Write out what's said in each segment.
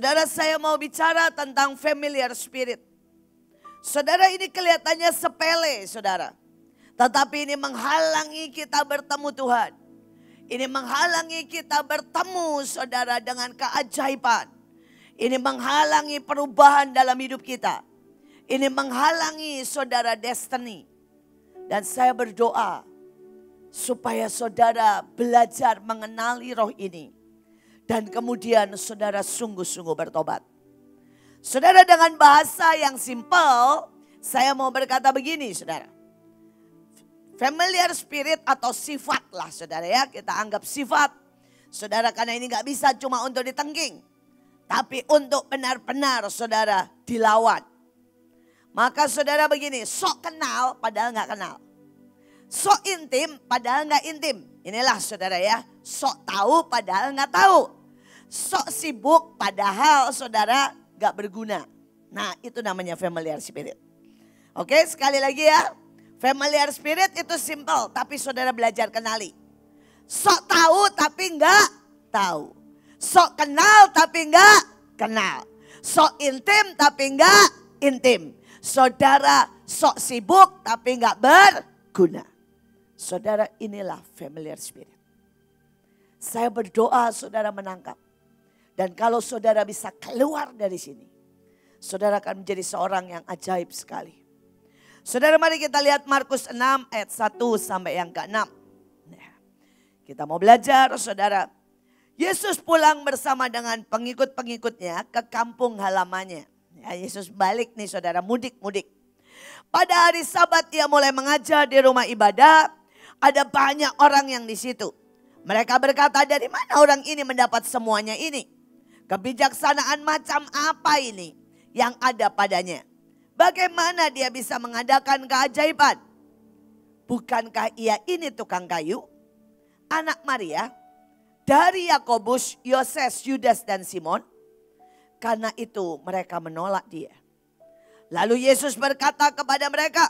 Saudara saya mau bicara tentang familiar spirit. Saudara ini kelihatannya sepele saudara. Tetapi ini menghalangi kita bertemu Tuhan. Ini menghalangi kita bertemu saudara dengan keajaiban. Ini menghalangi perubahan dalam hidup kita. Ini menghalangi saudara destiny. Dan saya berdoa supaya saudara belajar mengenali roh ini. Dan kemudian saudara sungguh-sungguh bertobat. Saudara dengan bahasa yang simpel, saya mau berkata begini saudara. Familiar spirit atau sifat lah saudara ya, kita anggap sifat. Saudara karena ini gak bisa cuma untuk ditengking. Tapi untuk benar-benar saudara dilawan. Maka saudara begini, sok kenal padahal nggak kenal. Sok intim padahal nggak intim. Inilah saudara ya, sok tahu padahal nggak tahu. Sok sibuk padahal saudara nggak berguna. Nah itu namanya familiar spirit. Oke sekali lagi ya, familiar spirit itu simple tapi saudara belajar kenali. Sok tahu tapi nggak tahu. Sok kenal tapi nggak kenal. Sok intim tapi nggak intim. Saudara sok sibuk tapi nggak berguna. Saudara inilah familiar spirit. Saya berdoa saudara menangkap. Dan kalau saudara bisa keluar dari sini. Saudara akan menjadi seorang yang ajaib sekali. Saudara mari kita lihat Markus 6 ayat 1 sampai yang ke-6. Nah, kita mau belajar saudara. Yesus pulang bersama dengan pengikut-pengikutnya ke kampung halamannya. Ya, Yesus balik nih saudara, mudik-mudik. Pada hari sabat ia mulai mengajar di rumah ibadah. Ada banyak orang yang di situ. Mereka berkata dari mana orang ini mendapat semuanya ini? Kebijaksanaan macam apa ini yang ada padanya? Bagaimana dia bisa mengadakan keajaiban? Bukankah ia ini tukang kayu? Anak Maria, dari Yakobus, Yoses, Yudas dan Simon. Karena itu mereka menolak dia. Lalu Yesus berkata kepada mereka,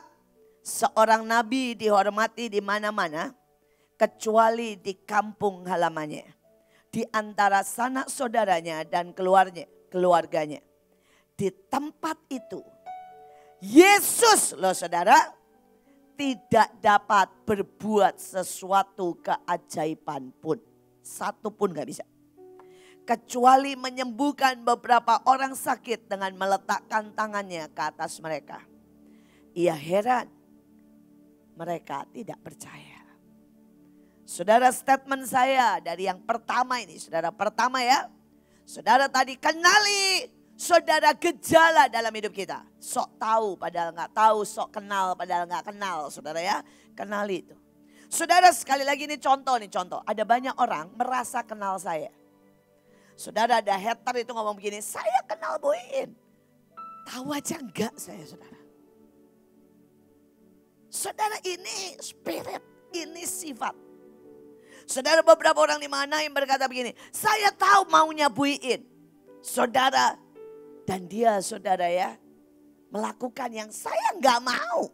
seorang nabi dihormati di mana-mana kecuali di kampung halamannya, di antara sanak saudaranya dan keluarnya, keluarganya. Di tempat itu Yesus loh saudara tidak dapat berbuat sesuatu keajaiban pun. Satu pun gak bisa kecuali menyembuhkan beberapa orang sakit dengan meletakkan tangannya ke atas mereka. Ia heran, mereka tidak percaya. Saudara statement saya dari yang pertama ini, saudara pertama ya. Saudara tadi kenali saudara gejala dalam hidup kita. Sok tahu padahal nggak tahu, sok kenal padahal nggak kenal, saudara ya. Kenali itu. Saudara sekali lagi ini contoh nih contoh. Ada banyak orang merasa kenal saya. Saudara ada hater itu ngomong begini, saya kenal Boyin. Tahu aja enggak saya saudara. Saudara ini spirit, ini sifat. Saudara beberapa orang di mana yang berkata begini, saya tahu maunya Buin. Saudara, dan dia saudara ya, melakukan yang saya enggak mau.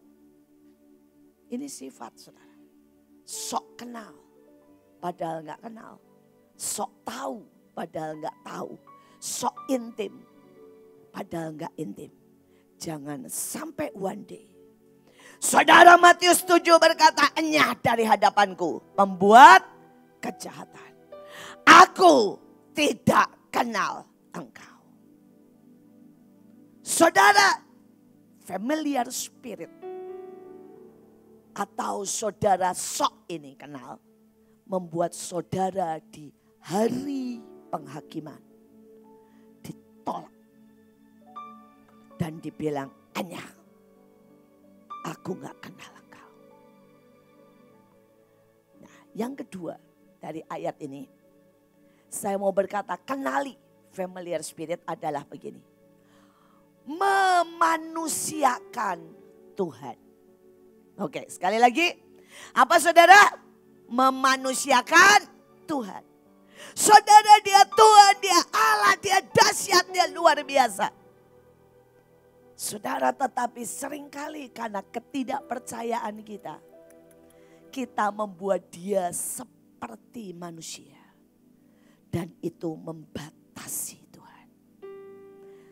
Ini sifat saudara. Sok kenal, padahal enggak kenal. Sok tahu, padahal nggak tahu. Sok intim, padahal nggak intim. Jangan sampai one day. Saudara Matius 7 berkata, enyah dari hadapanku membuat kejahatan. Aku tidak kenal engkau. Saudara, familiar spirit atau saudara sok ini kenal membuat saudara di hari penghakiman. Ditolak. Dan dibilang, Anya, aku gak kenal engkau. Nah yang kedua dari ayat ini. Saya mau berkata, kenali familiar spirit adalah begini. Memanusiakan Tuhan. Oke sekali lagi. Apa saudara? Memanusiakan Tuhan. Saudara dia Tuhan, dia Allah, dia dahsyat, dia luar biasa. Saudara tetapi sering kali karena ketidakpercayaan kita. Kita membuat dia seperti manusia. Dan itu membatasi Tuhan.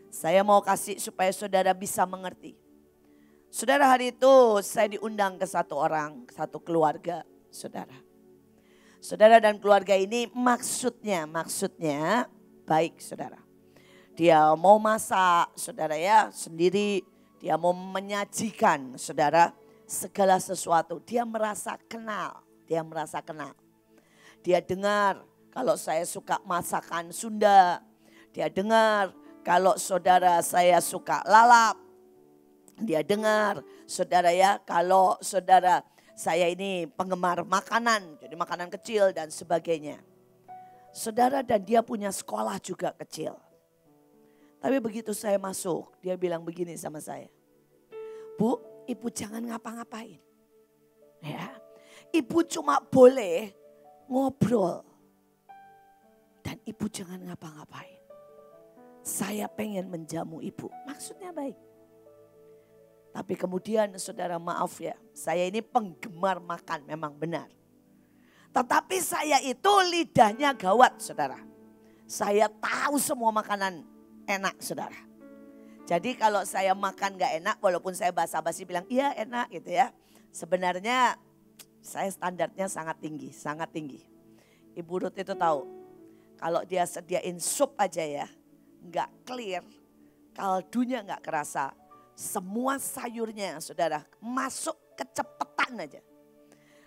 Saya mau kasih supaya saudara bisa mengerti. Saudara hari itu saya diundang ke satu orang, satu keluarga saudara. Saudara dan keluarga ini maksudnya, maksudnya baik saudara. Dia mau masak saudara ya sendiri, dia mau menyajikan saudara segala sesuatu. Dia merasa kenal, dia merasa kenal. Dia dengar kalau saya suka masakan Sunda. Dia dengar kalau saudara saya suka lalap. Dia dengar saudara ya kalau saudara saya ini penggemar makanan. Jadi makanan kecil dan sebagainya. Saudara dan dia punya sekolah juga kecil. Tapi begitu saya masuk dia bilang begini sama saya. Bu ibu jangan ngapa-ngapain. Ya, ibu cuma boleh ngobrol dan ibu jangan ngapa-ngapain. Saya pengen menjamu ibu. Maksudnya baik. Tapi kemudian saudara maaf ya, saya ini penggemar makan memang benar. Tetapi saya itu lidahnya gawat saudara. Saya tahu semua makanan enak saudara. Jadi kalau saya makan gak enak walaupun saya basa-basi bilang iya enak gitu ya. Sebenarnya saya standarnya sangat tinggi, sangat tinggi. Ibu Ruth itu tahu kalau dia sediain sup aja ya, nggak clear, kaldunya nggak kerasa, semua sayurnya saudara masuk kecepetan aja.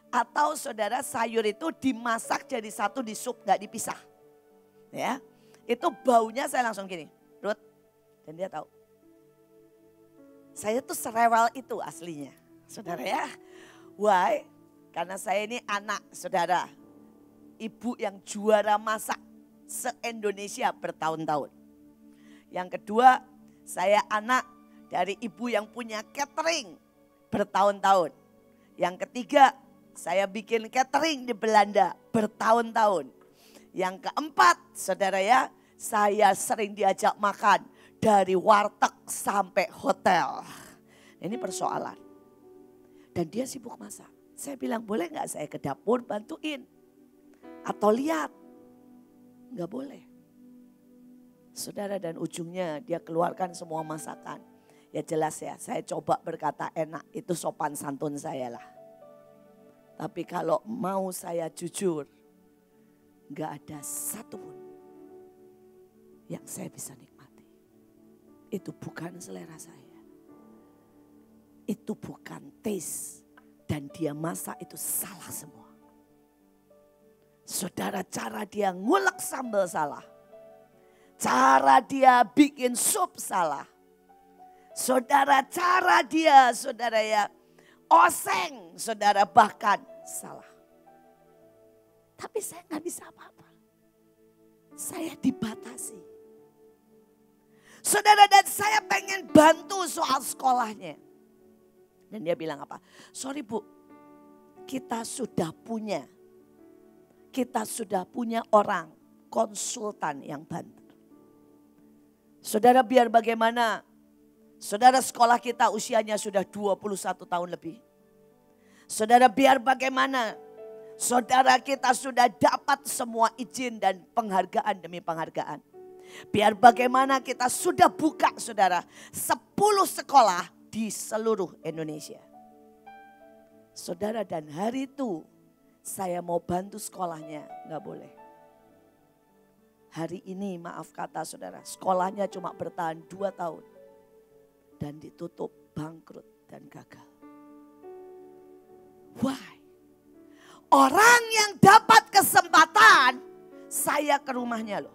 Atau saudara sayur itu dimasak jadi satu di sup nggak dipisah. Ya, itu baunya saya langsung gini, Ruth, dan dia tahu. Saya tuh serewel itu aslinya, saudara ya. Why? Karena saya ini anak saudara, ibu yang juara masak se-Indonesia bertahun-tahun. Yang kedua, saya anak dari ibu yang punya catering bertahun-tahun. Yang ketiga, saya bikin catering di Belanda bertahun-tahun. Yang keempat, saudara ya, saya sering diajak makan dari warteg sampai hotel. Ini persoalan. Dan dia sibuk masak. Saya bilang, boleh nggak saya ke dapur bantuin? Atau lihat, Nggak boleh. Saudara dan ujungnya dia keluarkan semua masakan. Ya jelas ya, saya coba berkata enak, itu sopan santun saya lah. Tapi kalau mau saya jujur, nggak ada satupun yang saya bisa nikmati. Itu bukan selera saya. Itu bukan taste. Dan dia masak itu salah semua. Saudara cara dia ngulek sambal salah. Cara dia bikin sup salah. Saudara cara dia saudara ya oseng saudara bahkan salah. Tapi saya nggak bisa apa-apa. Saya dibatasi. Saudara dan saya pengen bantu soal sekolahnya. Dan dia bilang apa? Sorry bu, kita sudah punya kita sudah punya orang konsultan yang bantu. Saudara biar bagaimana, saudara sekolah kita usianya sudah 21 tahun lebih. Saudara biar bagaimana, saudara kita sudah dapat semua izin dan penghargaan demi penghargaan. Biar bagaimana kita sudah buka saudara 10 sekolah di seluruh Indonesia. Saudara dan hari itu saya mau bantu sekolahnya, nggak boleh. Hari ini maaf kata saudara, sekolahnya cuma bertahan dua tahun. Dan ditutup bangkrut dan gagal. Why? Orang yang dapat kesempatan, saya ke rumahnya loh.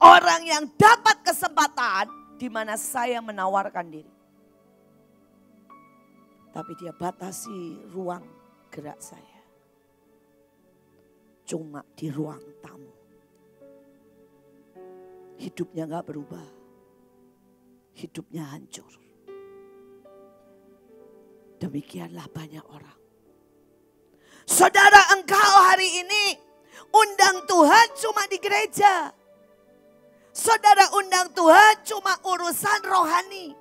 Orang yang dapat kesempatan, di mana saya menawarkan diri. Tapi dia batasi ruang gerak saya. Cuma di ruang tamu. Hidupnya gak berubah. Hidupnya hancur. Demikianlah banyak orang. Saudara engkau hari ini undang Tuhan cuma di gereja. Saudara undang Tuhan cuma urusan rohani.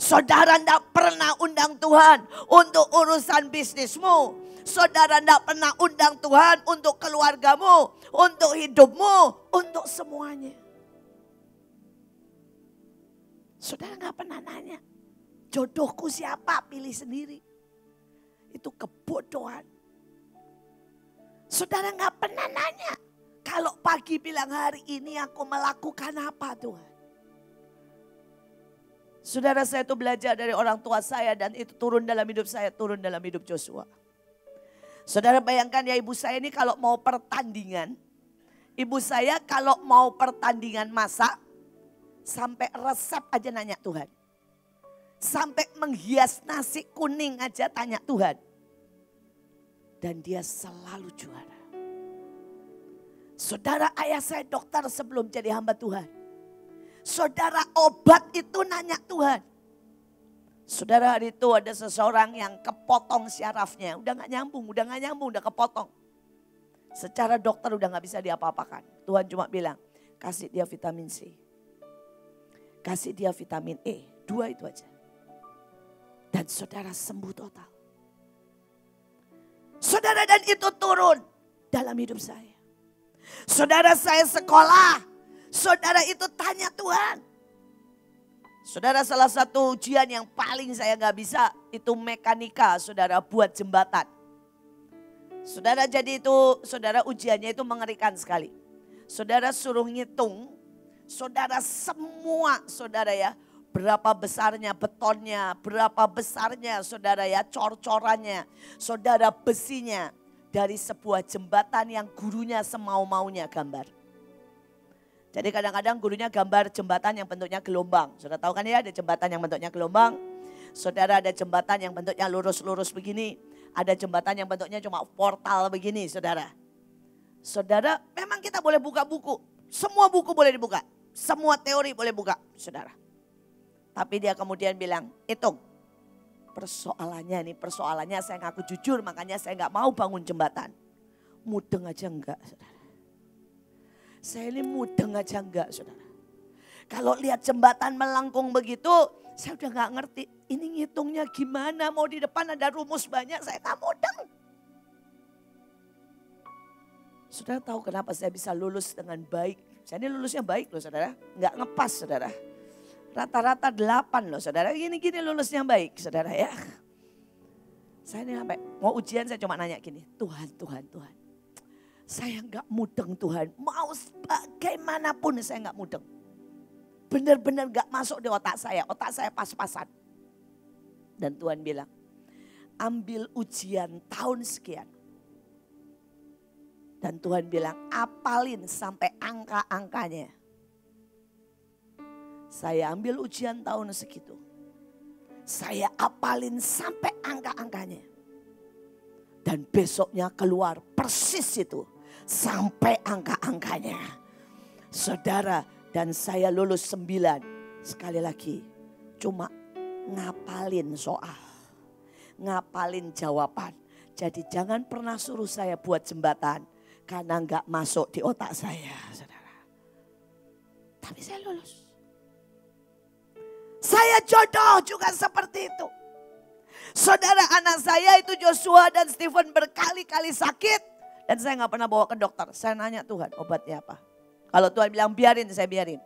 Saudara tidak pernah undang Tuhan untuk urusan bisnismu. Saudara tidak pernah undang Tuhan untuk keluargamu, untuk hidupmu, untuk semuanya. Saudara nggak pernah nanya, jodohku siapa? Pilih sendiri. Itu kebodohan. Saudara nggak pernah nanya, kalau pagi bilang hari ini aku melakukan apa Tuhan? Saudara saya itu belajar dari orang tua saya dan itu turun dalam hidup saya, turun dalam hidup Joshua. Saudara bayangkan ya ibu saya ini kalau mau pertandingan, ibu saya kalau mau pertandingan masak, sampai resep aja nanya Tuhan. Sampai menghias nasi kuning aja tanya Tuhan. Dan dia selalu juara. Saudara ayah saya dokter sebelum jadi hamba Tuhan Saudara obat itu nanya Tuhan. Saudara hari itu ada seseorang yang kepotong syarafnya. Udah gak nyambung, udah gak nyambung, udah kepotong. Secara dokter udah gak bisa diapa-apakan. Tuhan cuma bilang, kasih dia vitamin C. Kasih dia vitamin E. Dua itu aja. Dan saudara sembuh total. Saudara dan itu turun dalam hidup saya. Saudara saya sekolah Saudara itu tanya Tuhan. Saudara salah satu ujian yang paling saya nggak bisa itu mekanika saudara buat jembatan. Saudara jadi itu saudara ujiannya itu mengerikan sekali. Saudara suruh ngitung, saudara semua saudara ya berapa besarnya betonnya, berapa besarnya saudara ya cor-corannya, saudara besinya dari sebuah jembatan yang gurunya semau-maunya gambar. Jadi kadang-kadang gurunya gambar jembatan yang bentuknya gelombang. Sudah tahu kan ya ada jembatan yang bentuknya gelombang. Saudara ada jembatan yang bentuknya lurus-lurus begini. Ada jembatan yang bentuknya cuma portal begini saudara. Saudara memang kita boleh buka buku. Semua buku boleh dibuka. Semua teori boleh buka saudara. Tapi dia kemudian bilang hitung. Persoalannya nih persoalannya saya ngaku jujur makanya saya nggak mau bangun jembatan. Mudeng aja enggak saudara. Saya ini mudeng aja enggak saudara. Kalau lihat jembatan melengkung begitu, saya udah nggak ngerti. Ini ngitungnya gimana, mau di depan ada rumus banyak, saya nggak mudeng. Saudara tahu kenapa saya bisa lulus dengan baik? Saya ini lulusnya baik loh saudara, nggak ngepas saudara. Rata-rata delapan loh saudara, gini-gini lulusnya baik saudara ya. Saya ini sampai mau ujian saya cuma nanya gini, Tuhan, Tuhan, Tuhan. Saya nggak mudeng Tuhan. Mau bagaimanapun saya nggak mudeng. Benar-benar nggak masuk di otak saya. Otak saya pas-pasan. Dan Tuhan bilang, ambil ujian tahun sekian. Dan Tuhan bilang, apalin sampai angka-angkanya. Saya ambil ujian tahun segitu. Saya apalin sampai angka-angkanya. Dan besoknya keluar persis itu sampai angka-angkanya. Saudara dan saya lulus sembilan. Sekali lagi cuma ngapalin soal. Ngapalin jawaban. Jadi jangan pernah suruh saya buat jembatan. Karena nggak masuk di otak saya saudara. Tapi saya lulus. Saya jodoh juga seperti itu. Saudara anak saya itu Joshua dan Stephen berkali-kali sakit. Dan saya nggak pernah bawa ke dokter. Saya nanya Tuhan obatnya apa. Kalau Tuhan bilang biarin, saya biarin.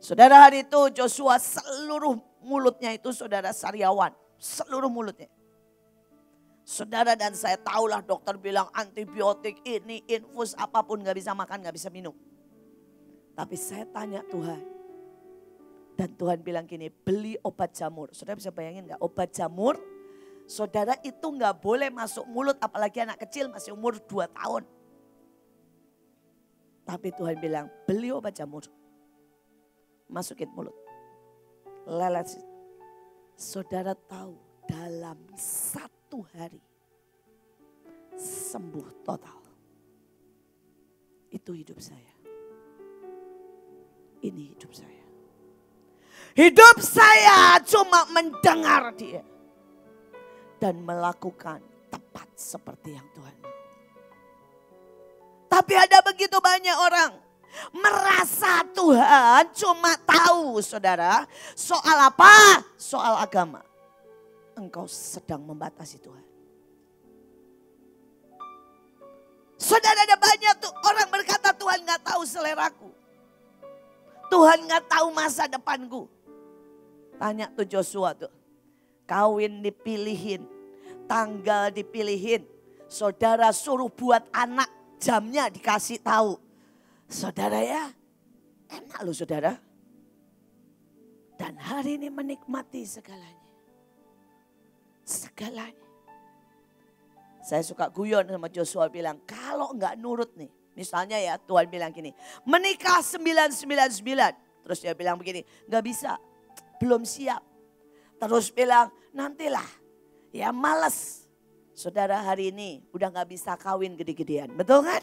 Saudara hari itu Joshua seluruh mulutnya itu saudara sariawan. Seluruh mulutnya. Saudara dan saya tahulah dokter bilang antibiotik ini infus apa pun gak bisa makan gak bisa minum. Tapi saya tanya Tuhan. Dan Tuhan bilang gini beli obat jamur. Saudara bisa bayangin gak obat jamur Saudara itu nggak boleh masuk mulut apalagi anak kecil masih umur 2 tahun. Tapi Tuhan bilang beli obat jamur. Masukin mulut. Lelet. Saudara tahu dalam satu hari sembuh total. Itu hidup saya. Ini hidup saya. Hidup saya cuma mendengar dia dan melakukan tepat seperti yang Tuhan mau. Tapi ada begitu banyak orang merasa Tuhan cuma tahu saudara soal apa? Soal agama. Engkau sedang membatasi Tuhan. Saudara ada banyak tuh orang berkata Tuhan nggak tahu seleraku. Tuhan nggak tahu masa depanku. Tanya tuh Joshua tuh. Kawin dipilihin, tanggal dipilihin. Saudara suruh buat anak, jamnya dikasih tahu. Saudara ya, enak loh saudara. Dan hari ini menikmati segalanya. Segalanya. Saya suka guyon sama Joshua bilang, kalau enggak nurut nih. Misalnya ya Tuhan bilang gini, menikah 999. Terus dia bilang begini, enggak bisa, belum siap. Terus bilang, nantilah, ya males. Saudara hari ini udah enggak bisa kawin gede-gedean, betul kan?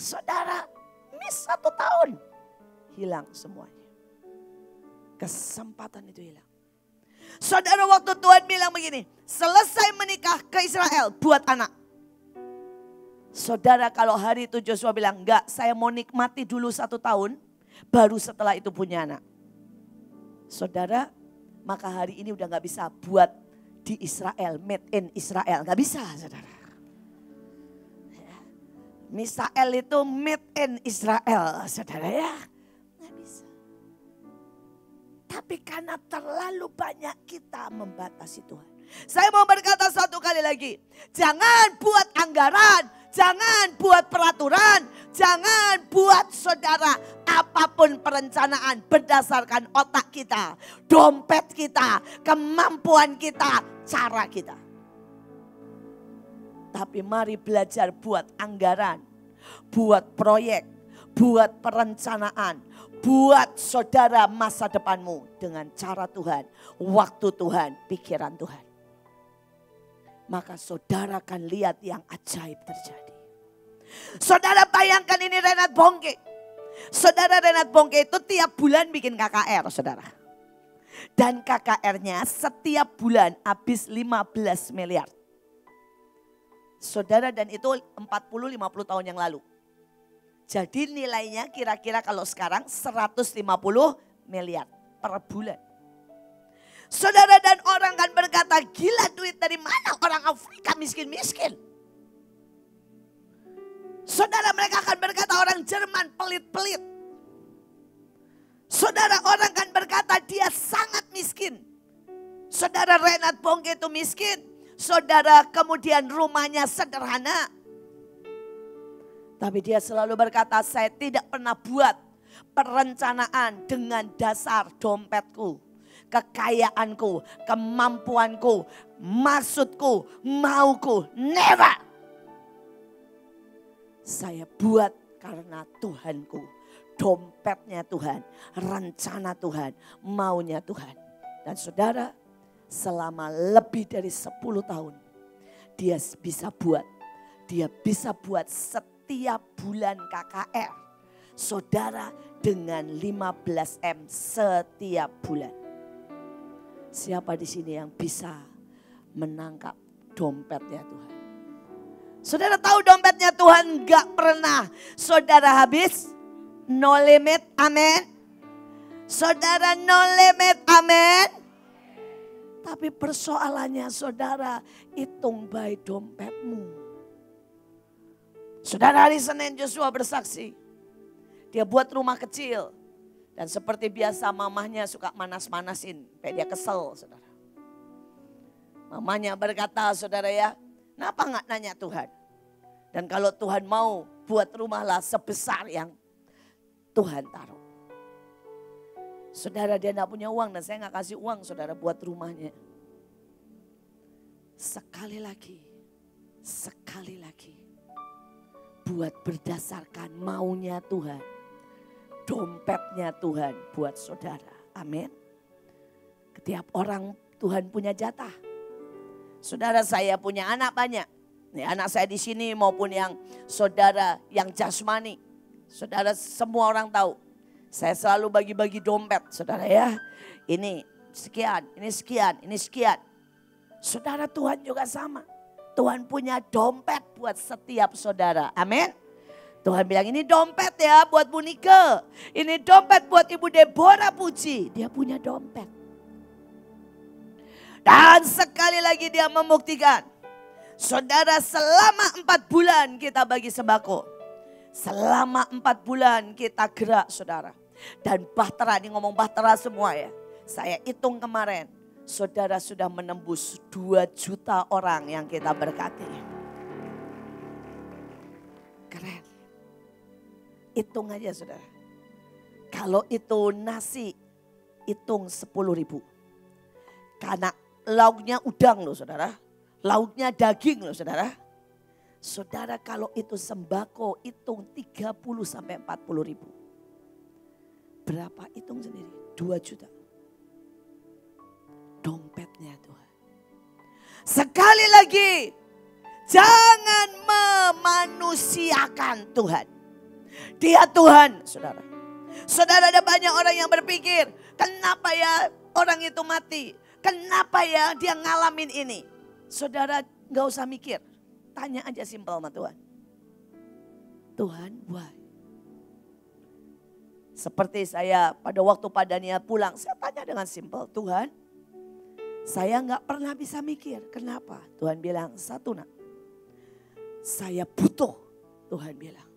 Saudara, miss satu tahun, hilang semuanya. Kesempatan itu hilang. Saudara waktu Tuhan bilang begini, selesai menikah ke Israel buat anak. Saudara kalau hari itu Joshua bilang, enggak saya mau nikmati dulu satu tahun, baru setelah itu punya anak. Saudara, maka hari ini udah nggak bisa buat di Israel, made in Israel. Nggak bisa saudara. Misael itu made in Israel, saudara ya. Nggak bisa. Tapi karena terlalu banyak kita membatasi Tuhan. Saya mau berkata satu kali lagi. Jangan buat anggaran, jangan buat peraturan, jangan buat saudara apa pun perencanaan berdasarkan otak kita, dompet kita, kemampuan kita, cara kita. Tapi mari belajar buat anggaran, buat proyek, buat perencanaan, buat saudara masa depanmu dengan cara Tuhan, waktu Tuhan, pikiran Tuhan maka saudara akan lihat yang ajaib terjadi. Saudara bayangkan ini Renat Bongke. Saudara Renat Bongke itu tiap bulan bikin KKR saudara. Dan KKR-nya setiap bulan habis 15 miliar. Saudara dan itu 40-50 tahun yang lalu. Jadi nilainya kira-kira kalau sekarang 150 miliar per bulan. Saudara dan orang kan berkata, gila duit dari mana orang Afrika miskin-miskin. Saudara mereka akan berkata orang Jerman pelit-pelit. Saudara orang kan berkata dia sangat miskin. Saudara Renat Bongke itu miskin. Saudara kemudian rumahnya sederhana. Tapi dia selalu berkata saya tidak pernah buat perencanaan dengan dasar dompetku kekayaanku, kemampuanku, maksudku, mauku. Never. Saya buat karena Tuhanku. Dompetnya Tuhan, rencana Tuhan, maunya Tuhan. Dan saudara, selama lebih dari 10 tahun, dia bisa buat. Dia bisa buat setiap bulan KKR. Saudara dengan 15M setiap bulan. Siapa di sini yang bisa menangkap dompetnya Tuhan? Saudara tahu dompetnya Tuhan gak pernah saudara habis? No limit, amin. Saudara no limit, amin. Tapi persoalannya saudara hitung baik dompetmu. Saudara hari Senin Joshua bersaksi. Dia buat rumah kecil. Dan seperti biasa mamahnya suka manas-manasin. Sampai dia kesel saudara. Mamanya berkata saudara ya, kenapa nggak nanya Tuhan? Dan kalau Tuhan mau buat rumahlah sebesar yang Tuhan taruh. Saudara dia tidak punya uang dan saya nggak kasih uang saudara buat rumahnya. Sekali lagi, sekali lagi. Buat berdasarkan maunya Tuhan dompetnya Tuhan buat saudara. Amin. Setiap orang Tuhan punya jatah. Saudara saya punya anak banyak. Nih, anak saya di sini maupun yang saudara yang jasmani. Saudara semua orang tahu. Saya selalu bagi-bagi dompet saudara ya. Ini sekian, ini sekian, ini sekian. Saudara Tuhan juga sama. Tuhan punya dompet buat setiap saudara. Amin. Tuhan bilang ini dompet ya buat Bu Nike. Ini dompet buat Ibu Deborah Puji. Dia punya dompet. Dan sekali lagi dia membuktikan. Saudara selama empat bulan kita bagi sembako. Selama empat bulan kita gerak saudara. Dan bahtera, ini ngomong bahtera semua ya. Saya hitung kemarin, saudara sudah menembus 2 juta orang yang kita berkati. Keren. Hitung aja saudara. Kalau itu nasi, hitung 10 ribu. Karena lauknya udang loh saudara. Lauknya daging loh saudara. Saudara kalau itu sembako hitung 30 sampai 40 ribu. Berapa hitung sendiri? 2 juta dompetnya Tuhan. Sekali lagi, jangan memanusiakan Tuhan. Dia Tuhan, saudara. Saudara ada banyak orang yang berpikir, kenapa ya orang itu mati? Kenapa ya dia ngalamin ini? Saudara gak usah mikir, tanya aja simpel sama Tuhan. Tuhan, why? Seperti saya pada waktu padanya pulang, saya tanya dengan simpel, Tuhan, saya nggak pernah bisa mikir, kenapa? Tuhan bilang, satu nak, saya butuh, Tuhan bilang,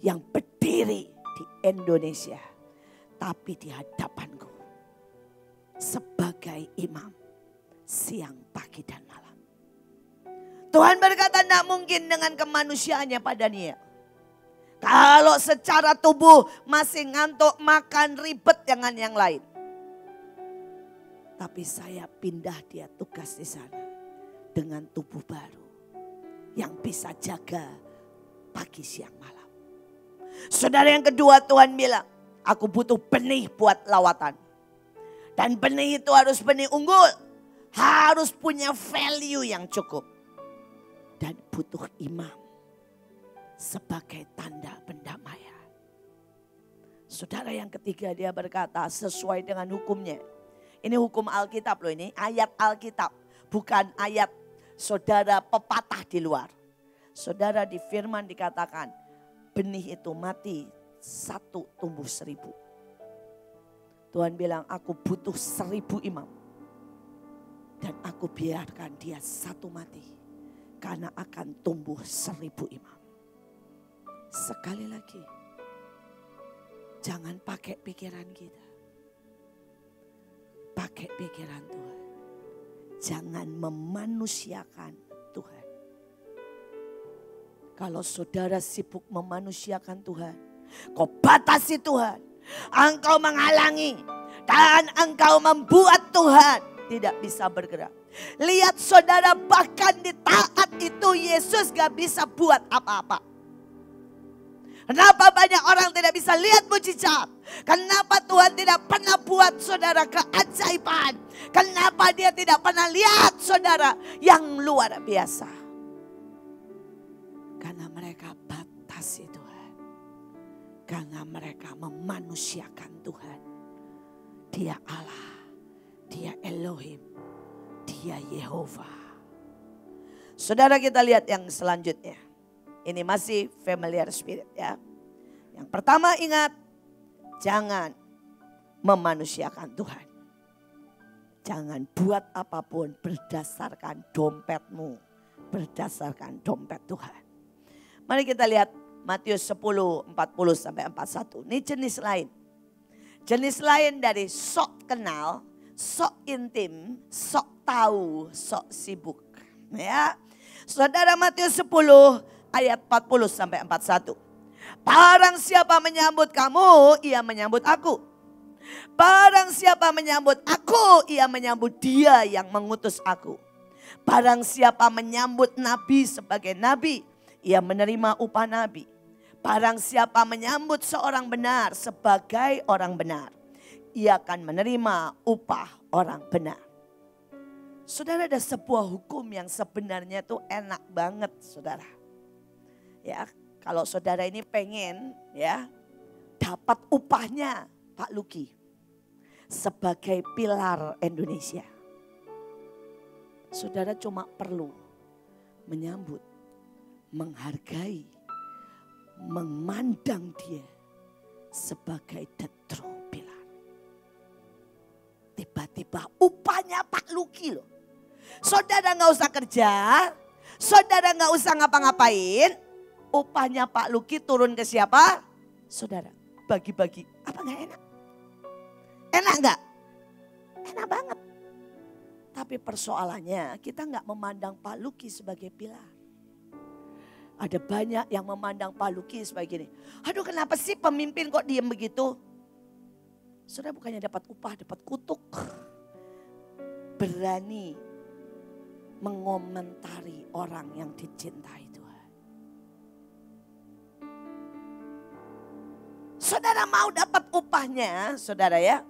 yang berdiri di Indonesia, tapi di hadapanku sebagai imam siang, pagi, dan malam. Tuhan berkata tidak mungkin dengan kemanusiaannya pada Nia. Kalau secara tubuh masih ngantuk makan ribet dengan yang lain. Tapi saya pindah dia tugas di sana dengan tubuh baru yang bisa jaga pagi siang malam. Saudara yang kedua Tuhan bilang, aku butuh benih buat lawatan. Dan benih itu harus benih unggul. Harus punya value yang cukup. Dan butuh imam sebagai tanda pendamaian. Saudara yang ketiga dia berkata sesuai dengan hukumnya. Ini hukum Alkitab loh ini, ayat Alkitab. Bukan ayat saudara pepatah di luar. Saudara di firman dikatakan, benih itu mati, satu tumbuh seribu. Tuhan bilang, aku butuh seribu imam. Dan aku biarkan dia satu mati. Karena akan tumbuh seribu imam. Sekali lagi, jangan pakai pikiran kita pakai pikiran Tuhan. Jangan memanusiakan Tuhan. Kalau saudara sibuk memanusiakan Tuhan, kau batasi Tuhan. Engkau menghalangi dan engkau membuat Tuhan tidak bisa bergerak. Lihat saudara bahkan di taat itu Yesus gak bisa buat apa-apa. Kenapa banyak orang tidak bisa lihat mujizat? Kenapa Tuhan tidak pernah buat saudara keajaiban? Kenapa dia tidak pernah lihat saudara yang luar biasa? Karena mereka batasi Tuhan. Karena mereka memanusiakan Tuhan. Dia Allah, dia Elohim, dia Yehova. Saudara kita lihat yang selanjutnya. Ini masih familiar spirit ya. Yang pertama ingat, jangan memanusiakan Tuhan. Jangan buat apa pun berdasarkan dompetmu, berdasarkan dompet Tuhan. Mari kita lihat Matius 10, 40 sampai 41. Ini jenis lain. Jenis lain dari sok kenal, sok intim, sok tahu, sok sibuk. Ya. Saudara Matius 10 ayat 40 sampai 41. Barang siapa menyambut kamu, ia menyambut aku. Barang siapa menyambut aku, ia menyambut dia yang mengutus aku. Barang siapa menyambut nabi sebagai nabi, ia menerima upah nabi. Barang siapa menyambut seorang benar sebagai orang benar, ia akan menerima upah orang benar. Saudara ada sebuah hukum yang sebenarnya itu enak banget saudara ya kalau saudara ini pengen ya dapat upahnya Pak Luki sebagai pilar Indonesia. Saudara cuma perlu menyambut, menghargai, memandang dia sebagai the pilar. Tiba-tiba upahnya Pak Luki loh. Saudara nggak usah kerja, saudara nggak usah ngapa-ngapain, upahnya Pak Luki turun ke siapa? Saudara, bagi-bagi. Apa nggak enak? Enak nggak? Enak banget. Tapi persoalannya kita nggak memandang Pak Luki sebagai pilar. Ada banyak yang memandang Pak Luki sebagai ini. Aduh kenapa sih pemimpin kok diem begitu? Sudah bukannya dapat upah, dapat kutuk. Berani mengomentari orang yang dicintai Tuhan. Saudara mau dapat upahnya, saudara ya.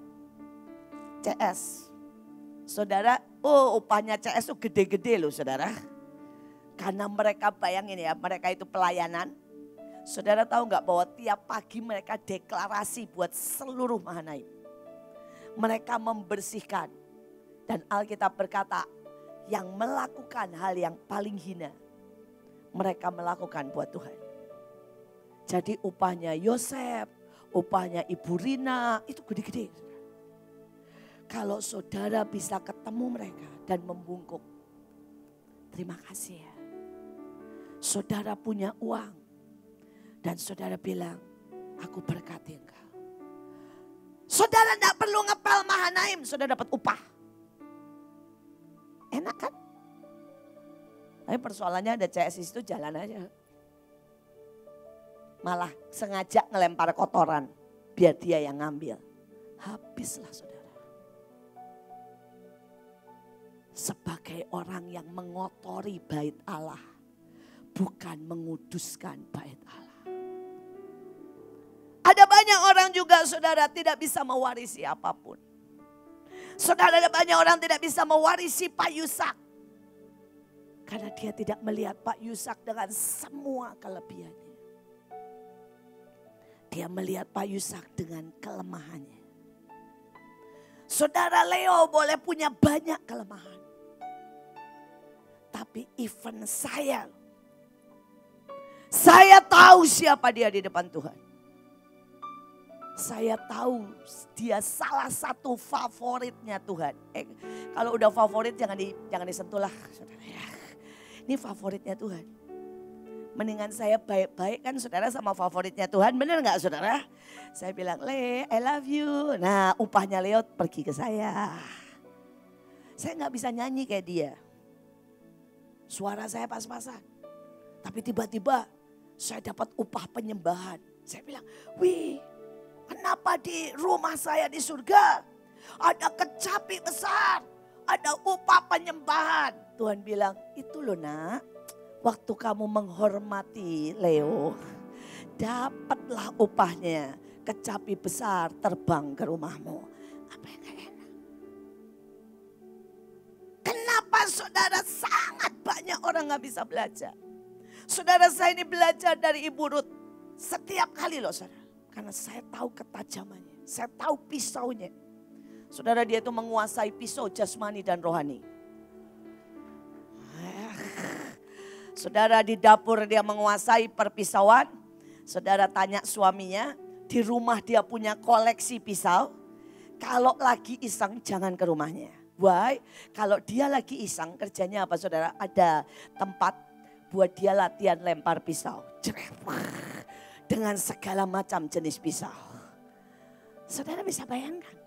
CS. Saudara, oh upahnya CS itu gede-gede loh saudara. Karena mereka bayangin ya, mereka itu pelayanan. Saudara tahu nggak bahwa tiap pagi mereka deklarasi buat seluruh Mahanaim. Mereka membersihkan. Dan Alkitab berkata, yang melakukan hal yang paling hina, mereka melakukan buat Tuhan. Jadi upahnya Yosef, upahnya Ibu Rina, itu gede-gede. Kalau saudara bisa ketemu mereka dan membungkuk, terima kasih ya. Saudara punya uang dan saudara bilang, aku berkati engkau. Saudara tidak perlu ngepel Mahanaim, saudara dapat upah. Enak kan? Tapi persoalannya ada CS itu jalan aja. Malah sengaja ngelempar kotoran biar dia yang ngambil. Habislah saudara. Sebagai orang yang mengotori bait Allah. Bukan menguduskan bait Allah. Ada banyak orang juga saudara tidak bisa mewarisi apa pun. Saudara ada banyak orang tidak bisa mewarisi Pak Yusak. Karena dia tidak melihat Pak Yusak dengan semua kelebihannya. Dia melihat Pak Yusak dengan kelemahannya. Saudara Leo boleh punya banyak kelemahan. Tapi event saya, saya tahu siapa dia di depan Tuhan. Saya tahu dia salah satu favoritnya Tuhan. Eh, kalau udah favorit jangan di jangan disentuh lah, ya. Ini favoritnya Tuhan. Mendingan saya baik-baik kan saudara sama favoritnya Tuhan. Bener nggak saudara? Saya bilang, Le, I love you. Nah upahnya Leo pergi ke saya. Saya nggak bisa nyanyi kayak dia. Suara saya pas-pasan. Tapi tiba-tiba saya dapat upah penyembahan. Saya bilang, wih Kenapa di rumah saya di surga ada kecapi besar, ada upah penyembahan. Tuhan bilang, itu loh nak, waktu kamu menghormati Leo, dapatlah upahnya. Kecapi besar terbang ke rumahmu. Apa yang gak? Kenapa saudara sangat banyak orang gak bisa belajar? Saudara saya ini belajar dari Ibu Ruth. Setiap kali loh saudara. Karena saya tahu ketajamannya. Saya tahu pisaunya. Saudara dia itu menguasai pisau jasmani dan rohani. Saudara di dapur dia menguasai perpisauan. Saudara tanya suaminya, di rumah dia punya koleksi pisau. Kalau lagi iseng jangan ke rumahnya. Why? Kalau dia lagi iseng kerjanya apa saudara? Ada tempat buat dia latihan lempar pisau dengan segala macam jenis pisau. Saudara bisa bayangkan.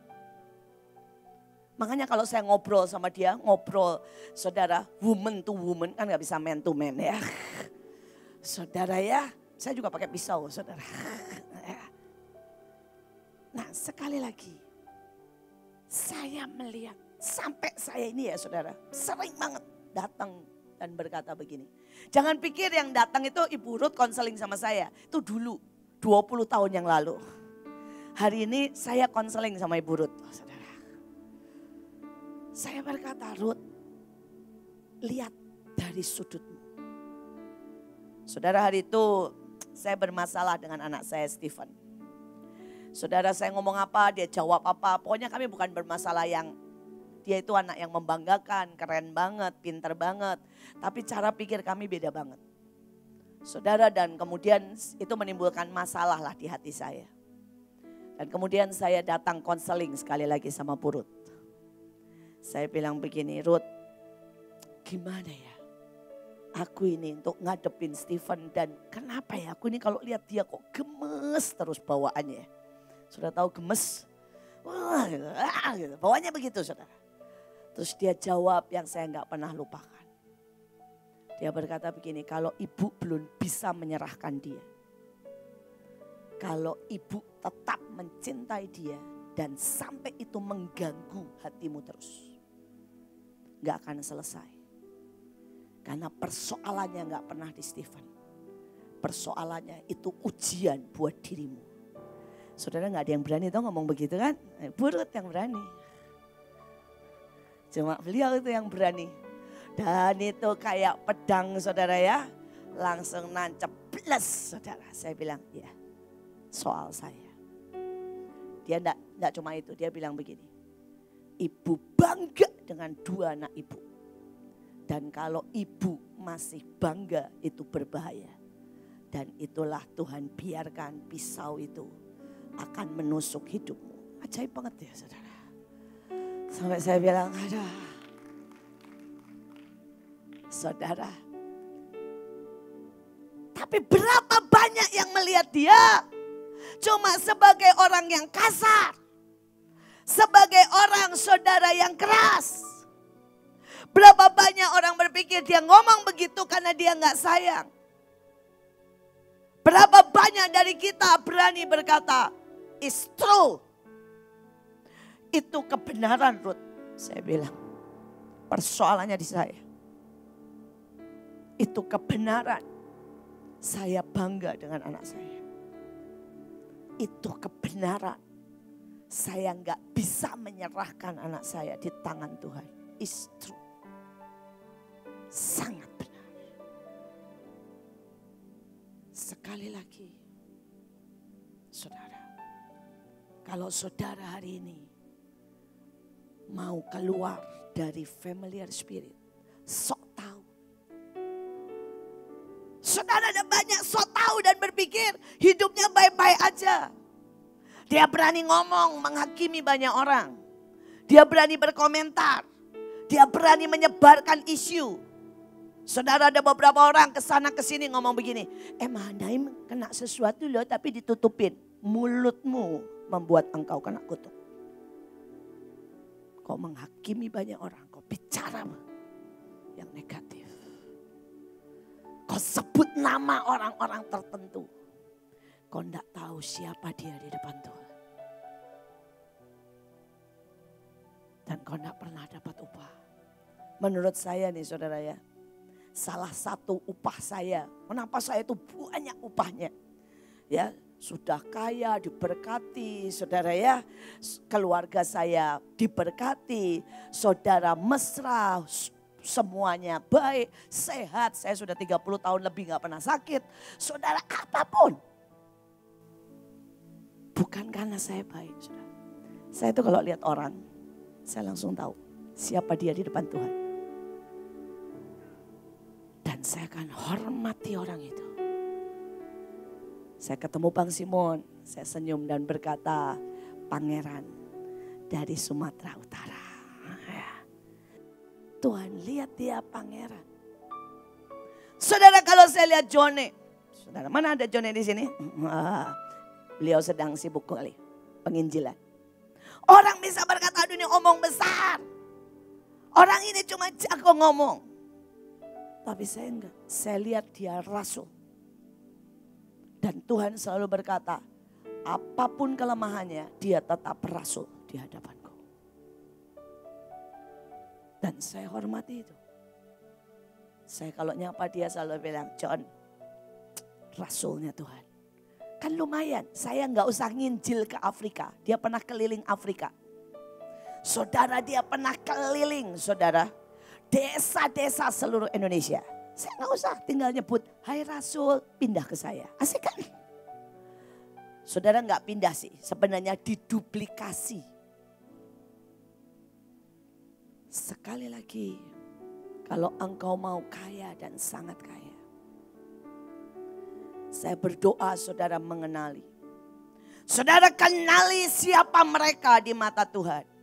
Makanya kalau saya ngobrol sama dia, ngobrol saudara woman to woman kan gak bisa man to man ya. Saudara ya, saya juga pakai pisau saudara. Nah sekali lagi, saya melihat sampai saya ini ya saudara, sering banget datang dan berkata begini. Jangan pikir yang datang itu Ibu Ruth konseling sama saya. Itu dulu, 20 tahun yang lalu. Hari ini saya konseling sama Ibu Ruth. Oh, saudara. Saya berkata, Ruth, lihat dari sudutmu. Saudara hari itu saya bermasalah dengan anak saya Stephen. Saudara saya ngomong apa, dia jawab apa. Pokoknya kami bukan bermasalah yang dia itu anak yang membanggakan, keren banget, pinter banget. Tapi cara pikir kami beda banget. Saudara dan kemudian itu menimbulkan masalah lah di hati saya. Dan kemudian saya datang konseling sekali lagi sama Purut. Saya bilang begini, Ruth, gimana ya? Aku ini untuk ngadepin Stephen dan kenapa ya aku ini kalau lihat dia kok gemes terus bawaannya. Sudah tahu gemes? Wah ah, gitu, ah, gitu. Begitu saudara. Terus dia jawab yang saya nggak pernah lupakan. Dia berkata begini, kalau ibu belum bisa menyerahkan dia. Kalau ibu tetap mencintai dia dan sampai itu mengganggu hatimu terus. Gak akan selesai. Karena persoalannya gak pernah di Stephen. Persoalannya itu ujian buat dirimu. Saudara gak ada yang berani tuh ngomong begitu kan? Burut yang berani. Cuma beliau itu yang berani. Dan itu kayak pedang saudara ya. Langsung nancep plus saudara. Saya bilang ya soal saya. Dia enggak, enggak cuma itu, dia bilang begini. Ibu bangga dengan dua anak ibu. Dan kalau ibu masih bangga itu berbahaya. Dan itulah Tuhan biarkan pisau itu akan menusuk hidupmu. Ajaib banget ya saudara. Sampai saya bilang, ada. Saudara. Tapi berapa banyak yang melihat dia? Cuma sebagai orang yang kasar. Sebagai orang saudara yang keras. Berapa banyak orang berpikir dia ngomong begitu karena dia nggak sayang. Berapa banyak dari kita berani berkata, it's true. Itu kebenaran Ruth. Saya bilang, persoalannya di saya. Itu kebenaran. Saya bangga dengan anak saya itu kebenaran. Saya nggak bisa menyerahkan anak saya di tangan Tuhan. It's true. Sangat benar. Sekali lagi, saudara. Kalau saudara hari ini mau keluar dari familiar spirit, sok tahu. Saudara ada banyak sok tahu dan berpikir hidupnya baik-baik aja. Dia berani ngomong, menghakimi banyak orang. Dia berani berkomentar. Dia berani menyebarkan isu. Saudara ada beberapa orang ke sana ke sini ngomong begini, "Eh, Mahanaim kena sesuatu loh tapi ditutupin. Mulutmu membuat engkau kena kutuk." Kau menghakimi banyak orang, kau bicara yang negatif. Kau sebut nama orang-orang tertentu. Kau tidak tahu siapa dia di depan Tuhan. Dan kau tidak pernah dapat upah. Menurut saya nih saudara ya. Salah satu upah saya. Kenapa saya itu banyak upahnya. Ya sudah kaya, diberkati, saudara ya. Keluarga saya diberkati, saudara mesra, semuanya baik, sehat. Saya sudah 30 tahun lebih gak pernah sakit. Saudara apa pun. Bukan karena saya baik, saudara. Saya itu kalau lihat orang, saya langsung tahu siapa dia di depan Tuhan. Dan saya akan hormati orang itu. Saya ketemu Bang Simon, saya senyum dan berkata, pangeran dari Sumatera Utara. Ya. Tuhan lihat dia pangeran. Saudara kalau saya lihat Jone, saudara mana ada Jone di sini? Beliau sedang sibuk kali penginjilan. Orang bisa berkata dunia omong besar. Orang ini cuma jago ngomong. Tapi saya enggak. Saya lihat dia rasul. Dan Tuhan selalu berkata, apa pun kelemahannya, dia tetap rasul di hadapanku. Dan saya hormati itu. Saya kalau nyapa dia selalu bilang, John, rasulnya Tuhan. Kan lumayan, saya nggak usah nginjil ke Afrika. Dia pernah keliling Afrika. Saudara dia pernah keliling, saudara. Desa-desa seluruh Indonesia. Saya nggak usah tinggal nyebut, hai Rasul pindah ke saya. Asik kan? Saudara nggak pindah sih, sebenarnya diduplikasi. Sekali lagi, kalau engkau mau kaya dan sangat kaya. Saya berdoa saudara mengenali. Saudara kenali siapa mereka di mata Tuhan.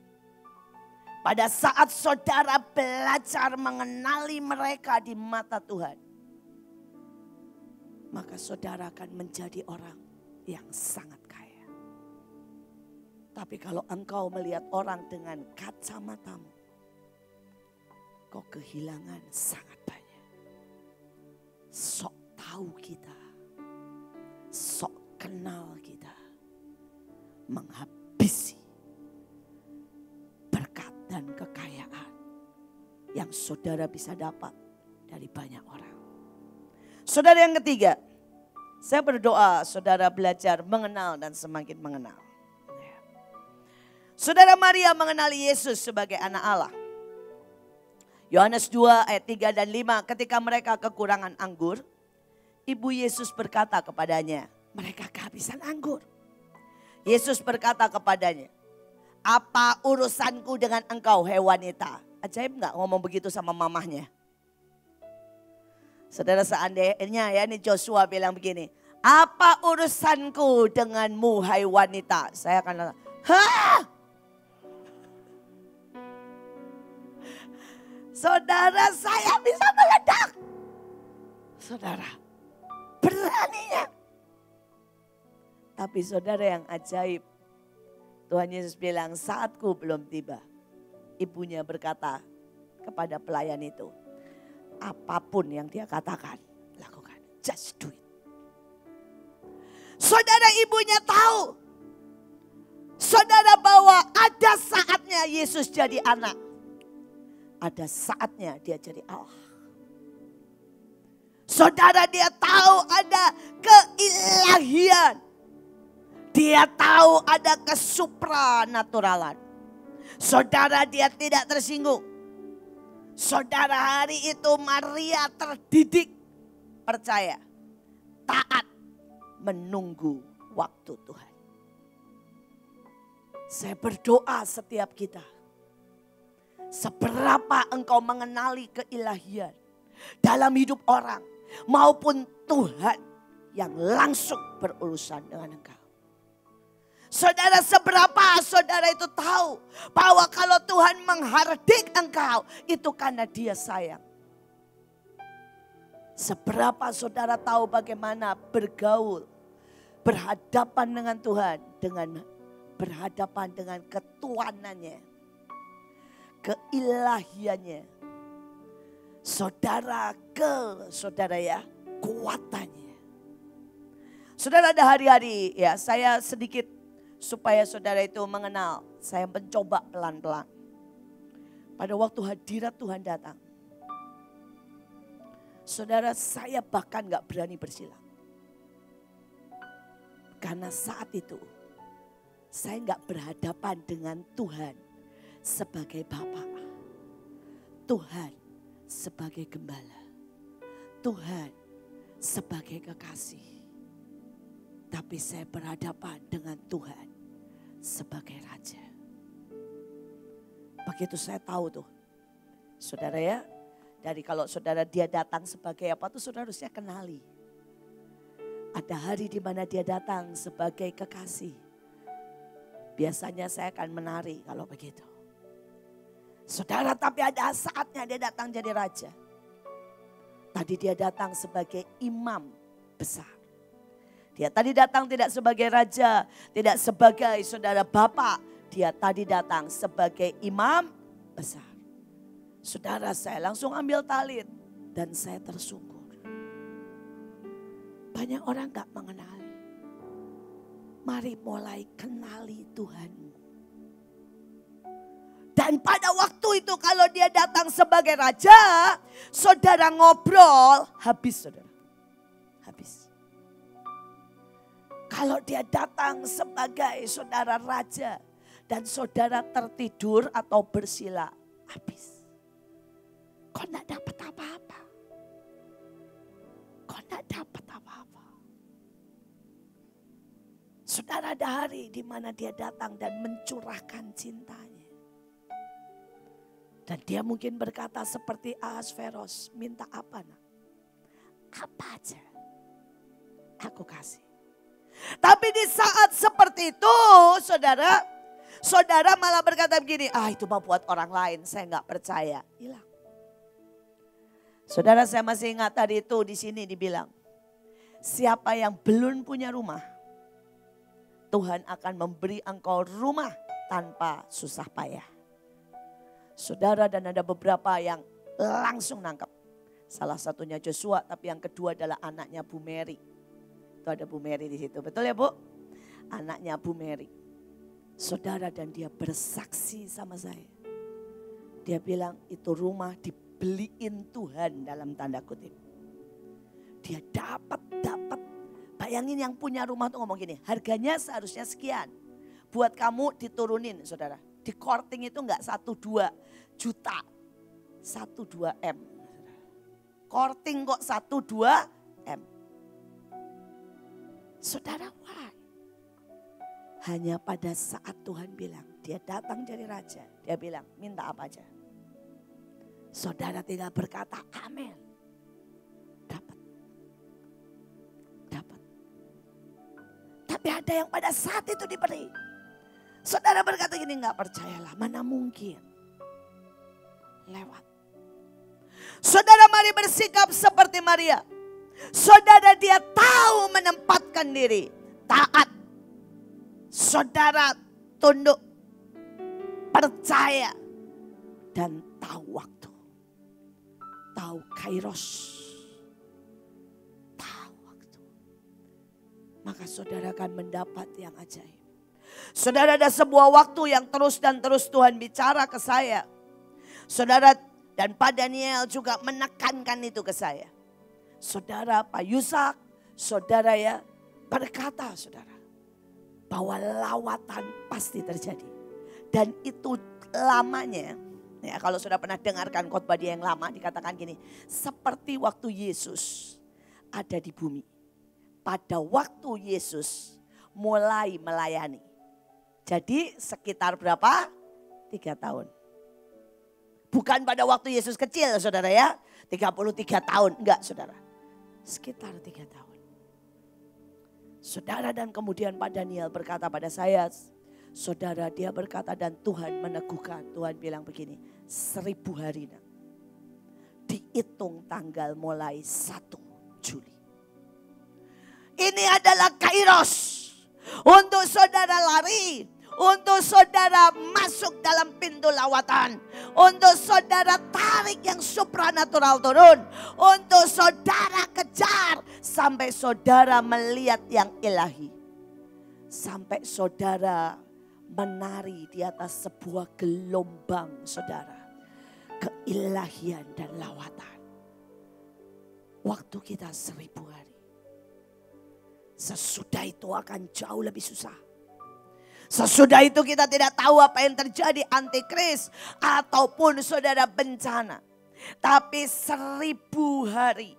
Pada saat saudara belajar mengenali mereka di mata Tuhan, maka saudara akan menjadi orang yang sangat kaya. Tapi kalau engkau melihat orang dengan kacamatamu, kau kehilangan sangat banyak. Sok tahu kita, sok kenal kita, menghabisi dan kekayaan yang saudara bisa dapat dari banyak orang. Saudara yang ketiga, saya berdoa saudara belajar mengenal dan semakin mengenal. Saudara Maria mengenali Yesus sebagai anak Allah. Yohanes 2 ayat 3 dan 5 ketika mereka kekurangan anggur, ibu Yesus berkata kepadanya, mereka kehabisan anggur. Yesus berkata kepadanya, apa urusanku dengan engkau hei wanita? Ajaib nggak ngomong begitu sama mamahnya? Saudara seandainya ya ini Joshua bilang begini, apa urusanku denganmu hai wanita? Saya akan hah? Saudara saya bisa meledak. Saudara, beraninya. Tapi saudara yang ajaib, Tuhan Yesus bilang saatku belum tiba. Ibunya berkata kepada pelayan itu, apa pun yang dia katakan, lakukan. Just do it. Saudara ibunya tahu. Saudara bahwa ada saatnya Yesus jadi anak ada saatnya dia jadi Allah. Saudara dia tahu ada keilahian. Dia tahu ada kesupranaturalan. Saudara dia tidak tersinggung. Saudara hari itu Maria terdidik. Percaya. Taat. Menunggu waktu Tuhan. Saya berdoa setiap kita Seberapa engkau mengenali keilahian dalam hidup orang maupun Tuhan yang langsung berurusan dengan engkau. Saudara seberapa saudara itu tahu bahwa kalau Tuhan menghardik engkau itu karena dia sayang. Seberapa saudara tahu bagaimana bergaul, berhadapan dengan Tuhan, dengan berhadapan dengan ketuanannya keilahiannya. Saudara ke saudara ya kuatannya. Saudara ada hari-hari ya saya sedikit supaya saudara itu mengenal. Saya mencoba pelan-pelan. Pada waktu hadirat Tuhan datang. Saudara saya bahkan gak berani bersilang. Karena saat itu saya nggak berhadapan dengan Tuhan sebagai Bapak. Tuhan sebagai gembala. Tuhan sebagai kekasih. Tapi saya berhadapan dengan Tuhan sebagai Raja. Begitu saya tahu tuh. Saudara ya, dari kalau saudara dia datang sebagai apa tuh saudara harusnya kenali. Ada hari di mana dia datang sebagai kekasih. Biasanya saya akan menari kalau begitu. Saudara, tapi ada saatnya dia datang jadi raja. Tadi dia datang sebagai imam besar. Dia tadi datang tidak sebagai raja, tidak sebagai saudara bapak. Dia tadi datang sebagai imam besar. Saudara saya langsung ambil talit dan saya tersungkur. Banyak orang gak mengenali. Mari mulai kenali Tuhan. Dan pada waktu itu kalau dia datang sebagai raja, saudara ngobrol, habis saudara. Habis. Kalau dia datang sebagai saudara raja dan saudara tertidur atau bersila, habis. Kau tidak dapat apa-apa. Kau tidak dapat apa-apa. Saudara ada hari di mana dia datang dan mencurahkan cintanya. Dan dia mungkin berkata seperti Ahasveros, minta apa nak? Apa aja, aku kasih. Tapi di saat seperti itu, saudara, saudara malah berkata begini, ah itu mau buat orang lain, saya nggak percaya. Hilang. Saudara saya masih ingat tadi itu di sini dibilang, siapa yang belum punya rumah, Tuhan akan memberi engkau rumah tanpa susah payah. Saudara dan ada beberapa yang langsung nangkep. Salah satunya Joshua, tapi yang kedua adalah anaknya Bu Mary. Itu ada Bu Mary di situ, betul ya Bu? Anaknya Bu Mary. Saudara dan dia bersaksi sama saya. Dia bilang itu rumah dibeliin Tuhan dalam tanda kutip. Dia dapat, dapat. Bayangin yang punya rumah tuh ngomong gini, harganya seharusnya sekian. Buat kamu diturunin saudara. Di korting itu enggak satu dua juta. Satu dua M. Korting kok satu dua M. Saudara, why? Hanya pada saat Tuhan bilang, dia datang jadi raja. Dia bilang, minta apa aja. Saudara tinggal berkata, amin. Dapat. Dapat. Tapi ada yang pada saat itu diberi. Saudara berkata gini, nggak percayalah, mana mungkin. Lewat. Saudara mari bersikap seperti Maria. Saudara dia tahu menempatkan diri. Taat. Saudara tunduk. Percaya. Dan tahu waktu. Tahu kairos. Tahu waktu. Maka saudara akan mendapat yang ajaib. Saudara ada sebuah waktu yang terus dan terus Tuhan bicara ke saya. Saudara dan Pak Daniel juga menekankan itu ke saya. Saudara Pak Yusak, saudara ya berkata saudara. Bahwa lawatan pasti terjadi. Dan itu lamanya, ya kalau sudah pernah dengarkan khotbah dia yang lama dikatakan gini. Seperti waktu Yesus ada di bumi. Pada waktu Yesus mulai melayani. Jadi sekitar berapa? Tiga tahun. Bukan pada waktu Yesus kecil saudara ya. 33 tahun. Enggak saudara. Sekitar tiga tahun. Saudara dan kemudian Pak Daniel berkata pada saya. Saudara dia berkata dan Tuhan meneguhkan. Tuhan bilang begini. Seribu hari nak. Dihitung tanggal mulai 1 Juli. Ini adalah kairos. Untuk saudara lari untuk saudara masuk dalam pintu lawatan. Untuk saudara tarik yang supranatural turun. Untuk saudara kejar sampai saudara melihat yang ilahi. Sampai saudara menari di atas sebuah gelombang saudara. Keilahian dan lawatan. Waktu kita seribu hari. Sesudah itu akan jauh lebih susah. Sesudah itu kita tidak tahu apa yang terjadi antikris ataupun saudara bencana. Tapi seribu hari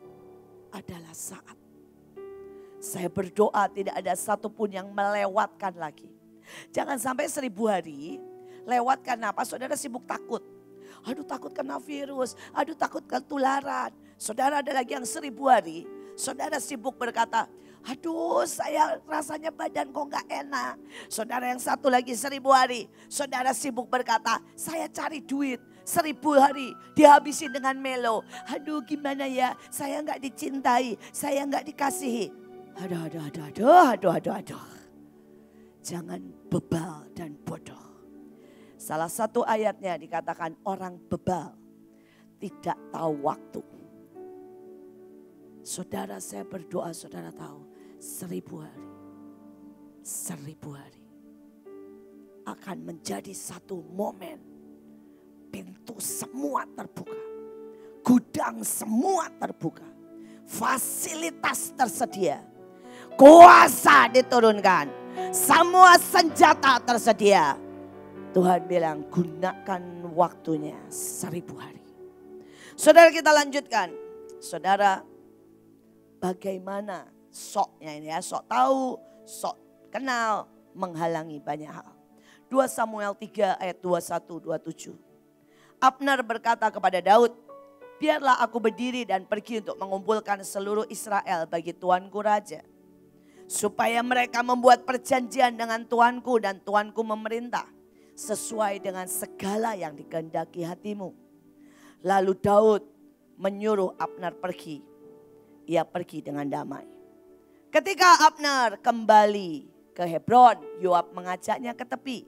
adalah saat. Saya berdoa tidak ada satupun yang melewatkan lagi. Jangan sampai seribu hari lewat karena apa? Saudara sibuk takut. Aduh takut kena virus, aduh takut ketularan. Saudara ada lagi yang seribu hari, saudara sibuk berkata, Aduh saya rasanya badan kok gak enak. Saudara yang satu lagi seribu hari. Saudara sibuk berkata saya cari duit. Seribu hari dihabisin dengan melo. Aduh gimana ya saya gak dicintai. Saya gak dikasihi. Aduh aduh aduh aduh aduh aduh aduh. Jangan bebal dan bodoh. Salah satu ayatnya dikatakan orang bebal tidak tahu waktu. Saudara saya berdoa saudara tahu seribu hari. Seribu hari. Akan menjadi satu momen. Pintu semua terbuka. Gudang semua terbuka. Fasilitas tersedia. Kuasa diturunkan. Semua senjata tersedia. Tuhan bilang gunakan waktunya seribu hari. Saudara kita lanjutkan. Saudara bagaimana soknya ini ya, sok tahu, sok kenal, menghalangi banyak hal. 2 Samuel 3 ayat 21 27. Abner berkata kepada Daud, "Biarlah aku berdiri dan pergi untuk mengumpulkan seluruh Israel bagi tuanku raja, supaya mereka membuat perjanjian dengan tuanku dan tuanku memerintah sesuai dengan segala yang dikehendaki hatimu." Lalu Daud menyuruh Abner pergi. Ia pergi dengan damai. Ketika Abner kembali ke Hebron, Yoab mengajaknya ke tepi.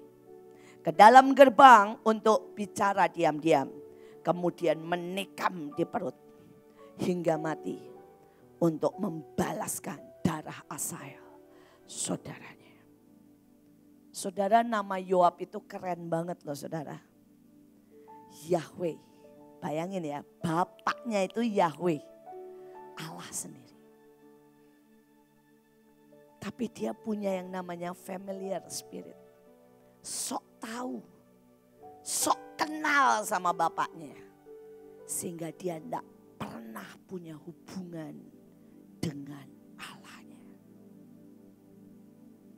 Ke dalam gerbang untuk bicara diam-diam. Kemudian menikam di perut hingga mati untuk membalaskan darah Asael, saudaranya. Saudara nama Yoab itu keren banget loh saudara. Yahweh. Bayangin ya, bapaknya itu Yahweh. Allah sendiri. Tapi dia punya yang namanya familiar spirit. Sok tahu. Sok kenal sama bapaknya. Sehingga dia tidak pernah punya hubungan dengan Allahnya.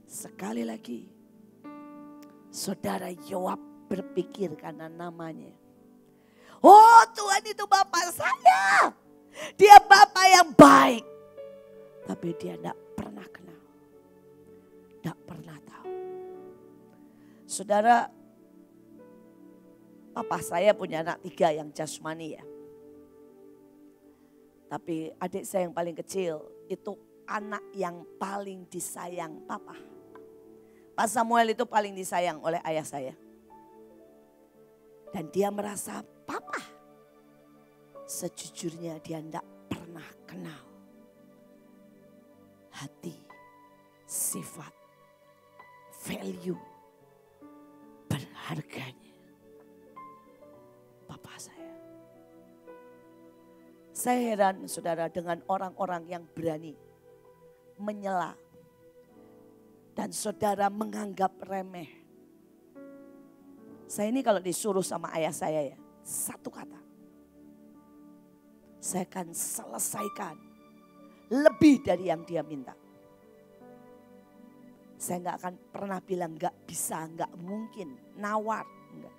Sekali lagi, saudara Yoab berpikir karena namanya. Oh Tuhan itu Bapak saya. Dia Bapak yang baik. Tapi dia tidak pernah kenal. Tidak pernah tahu. Saudara, Papa saya punya anak tiga yang jasmani ya. Tapi adik saya yang paling kecil itu anak yang paling disayang papa. Pak Samuel itu paling disayang oleh ayah saya. Dan dia merasa papa. Sejujurnya dia tidak pernah kenal. Hati, sifat, value, berharganya. Papa saya. Saya heran saudara dengan orang-orang yang berani menyela. Dan saudara menganggap remeh. Saya ini kalau disuruh sama ayah saya ya, satu kata. Saya akan selesaikan lebih dari yang dia minta. Saya nggak akan pernah bilang nggak bisa, nggak mungkin, nawar. Enggak.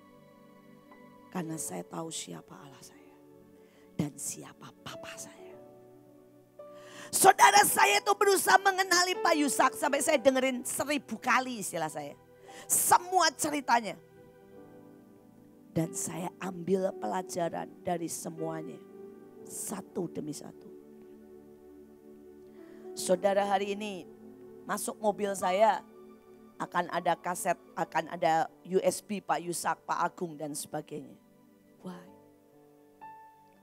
Karena saya tahu siapa Allah saya dan siapa papa saya. Saudara saya itu berusaha mengenali Pak Yusak sampai saya dengerin seribu kali istilah saya. Semua ceritanya. Dan saya ambil pelajaran dari semuanya. Satu demi satu. Saudara hari ini masuk mobil saya akan ada kaset, akan ada USB Pak Yusak, Pak Agung dan sebagainya. Why?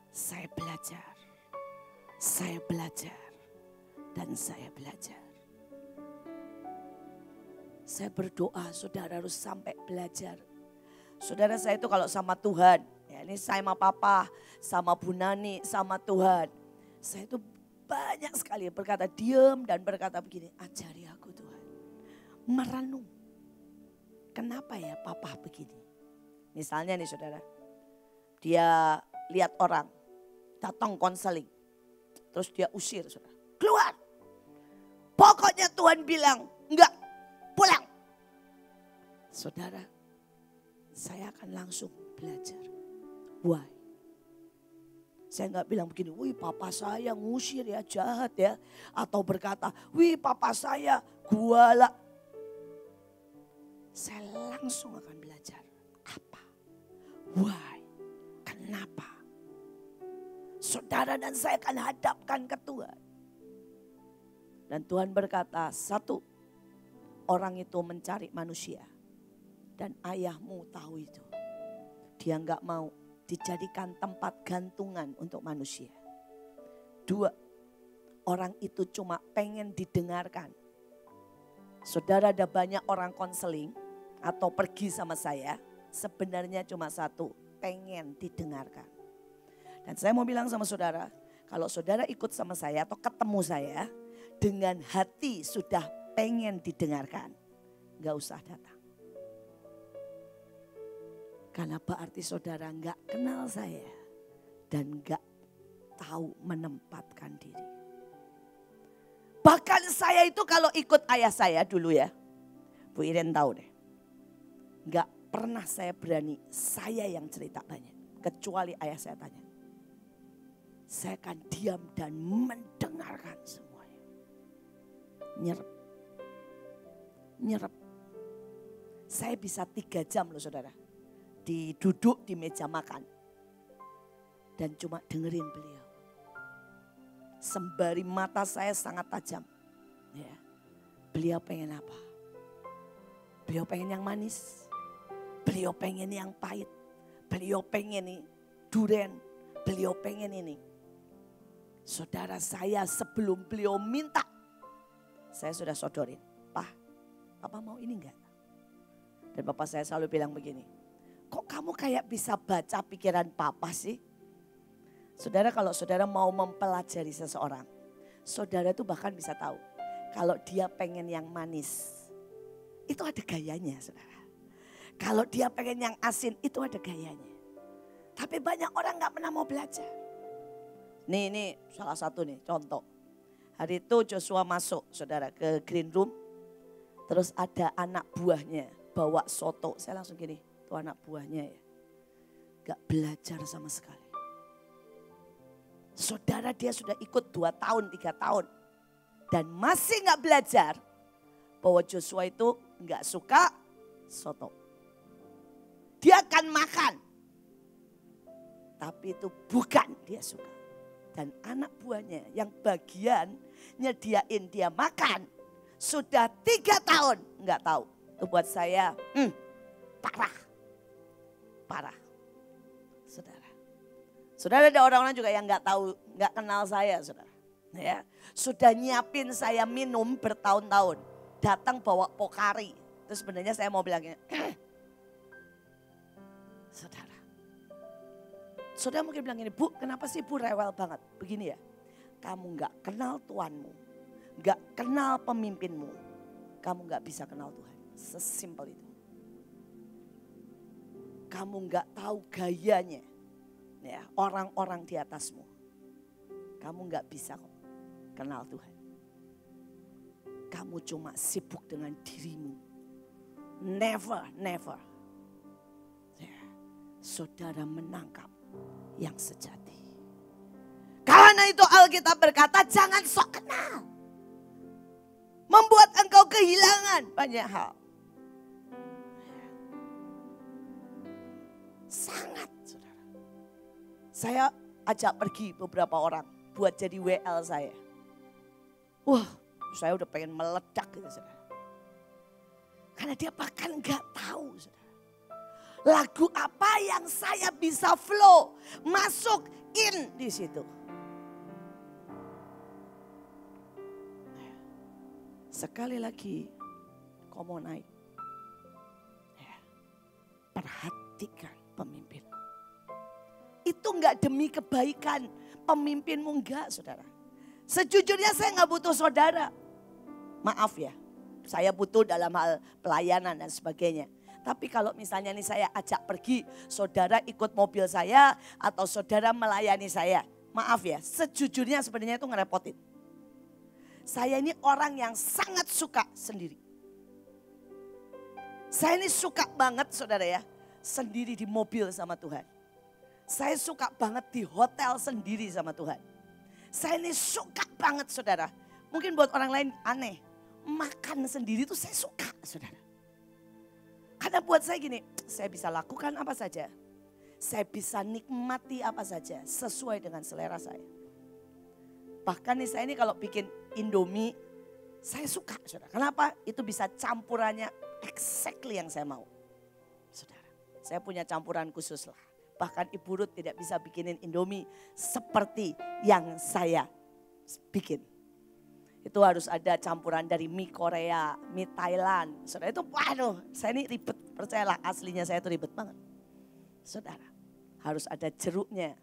Saya belajar, saya belajar, dan saya belajar. Saya berdoa saudara harus sampai belajar. Saudara saya itu kalau sama Tuhan, ya ini saya sama papa, sama Bu Nani, sama Tuhan. Saya itu banyak sekali berkata diam dan berkata begini, ajari aku Tuhan. Merenung. Kenapa ya papa begini? Misalnya nih saudara, dia lihat orang, datang konseling. Terus dia usir, saudara. Keluar. Pokoknya Tuhan bilang, enggak, pulang. Saudara, saya akan langsung belajar. Why? Saya enggak bilang begini, wih papa saya ngusir ya jahat ya. Atau berkata, wih papa saya guala. Saya langsung akan belajar. Apa? Why? Kenapa? saudara dan saya akan hadapkan ke Tuhan. Dan Tuhan berkata, satu, orang itu mencari manusia. Dan ayahmu tahu itu. Dia nggak mau dijadikan tempat gantungan untuk manusia. Dua, orang itu cuma pengen didengarkan. Saudara ada banyak orang konseling atau pergi sama saya, sebenarnya cuma satu, pengen didengarkan. Dan saya mau bilang sama saudara, kalau saudara ikut sama saya atau ketemu saya dengan hati sudah pengen didengarkan, nggak usah datang. Karena berarti saudara nggak kenal saya dan nggak tahu menempatkan diri. Bahkan saya itu kalau ikut ayah saya dulu ya, Bu Iren tahu deh. Nggak pernah saya berani saya yang cerita banyak. Kecuali ayah saya tanya saya akan diam dan mendengarkan semuanya. Nyerap. Nyerap. Saya bisa tiga jam loh saudara. Diduduk di meja makan. Dan cuma dengerin beliau. Sembari mata saya sangat tajam. Ya. Beliau pengen apa? Beliau pengen yang manis. Beliau pengen yang pahit. Beliau pengen nih duren. Beliau pengen ini. Saudara saya sebelum beliau minta. Saya sudah sodorin. Pak, Papa mau ini enggak? Dan Bapak saya selalu bilang begini. Kok kamu kayak bisa baca pikiran Papa sih? Saudara kalau saudara mau mempelajari seseorang. Saudara itu bahkan bisa tahu. Kalau dia pengen yang manis. Itu ada gayanya saudara. Kalau dia pengen yang asin itu ada gayanya. Tapi banyak orang gak pernah mau belajar. Nih, ini salah satu nih contoh. Hari itu Joshua masuk saudara ke green room. Terus ada anak buahnya bawa soto. Saya langsung gini, anak buahnya ya. Gak belajar sama sekali. Saudara dia sudah ikut dua tahun, tiga tahun. Dan masih gak belajar bahwa Joshua itu gak suka soto. Dia akan makan. Tapi itu bukan dia suka. Dan anak buahnya yang bagian nyediain dia makan. Sudah tiga tahun nggak tahu. Itu buat saya hmm, parah. Parah. Saudara. Saudara ada orang-orang juga yang nggak tahu, nggak kenal saya saudara. Ya, sudah nyiapin saya minum bertahun-tahun. Datang bawa pokari. Terus sebenarnya saya mau bilangnya, saudara. Saudara mungkin bilang ini, Bu kenapa sih Bu rewel banget? Begini ya, kamu nggak kenal Tuhanmu, nggak kenal pemimpinmu, kamu nggak bisa kenal Tuhan. Sesimpel itu. Kamu nggak tahu gayanya, ya orang-orang di atasmu. Kamu nggak bisa kenal Tuhan. Kamu cuma sibuk dengan dirimu. Never, never saudara menangkap yang sejati. Karena itu Alkitab berkata jangan sok kenal. Membuat engkau kehilangan banyak hal. Sangat saudara. Saya ajak pergi beberapa orang buat jadi WL saya. Wah saya udah pengen meledak gitu saudara. Karena dia bahkan nggak tahu saudara lagu apa yang saya bisa flow, masuk in di situ. Sekali lagi, kau mau naik. Ya. Perhatikan pemimpin. Itu enggak demi kebaikan pemimpinmu enggak saudara. Sejujurnya saya enggak butuh saudara. Maaf ya, saya butuh dalam hal pelayanan dan sebagainya. Tapi kalau misalnya nih saya ajak pergi, saudara ikut mobil saya atau saudara melayani saya. Maaf ya, sejujurnya sebenarnya itu ngerepotin. Saya ini orang yang sangat suka sendiri. Saya ini suka banget saudara ya, sendiri di mobil sama Tuhan. Saya suka banget di hotel sendiri sama Tuhan. Saya ini suka banget saudara. Mungkin buat orang lain aneh. Makan sendiri itu saya suka saudara. Karena buat saya gini, saya bisa lakukan apa saja. Saya bisa nikmati apa saja sesuai dengan selera saya. Bahkan nih saya ini kalau bikin Indomie, saya suka saudara. Kenapa? Itu bisa campurannya exactly yang saya mau. Saya punya campuran khusus lah. Bahkan Ibu Ruth tidak bisa bikinin Indomie seperti yang saya bikin itu harus ada campuran dari mie Korea, mie Thailand. Saudara itu waduh, saya ini ribet, percayalah aslinya saya itu ribet banget. Saudara, harus ada jeruknya.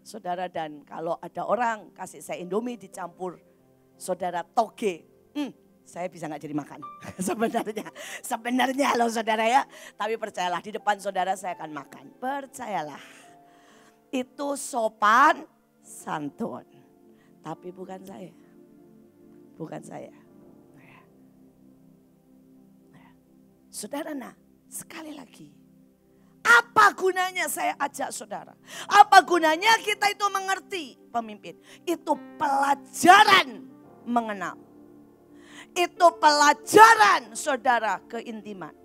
Saudara dan kalau ada orang kasih saya Indomie dicampur saudara toge, hmm, saya bisa nggak jadi makan. sebenarnya, sebenarnya loh saudara ya. Tapi percayalah di depan saudara saya akan makan. Percayalah. Itu sopan santun. Tapi bukan saya bukan saya. Saudara, nah sekali lagi. Apa gunanya saya ajak saudara? Apa gunanya kita itu mengerti pemimpin? Itu pelajaran mengenal. Itu pelajaran saudara keintiman.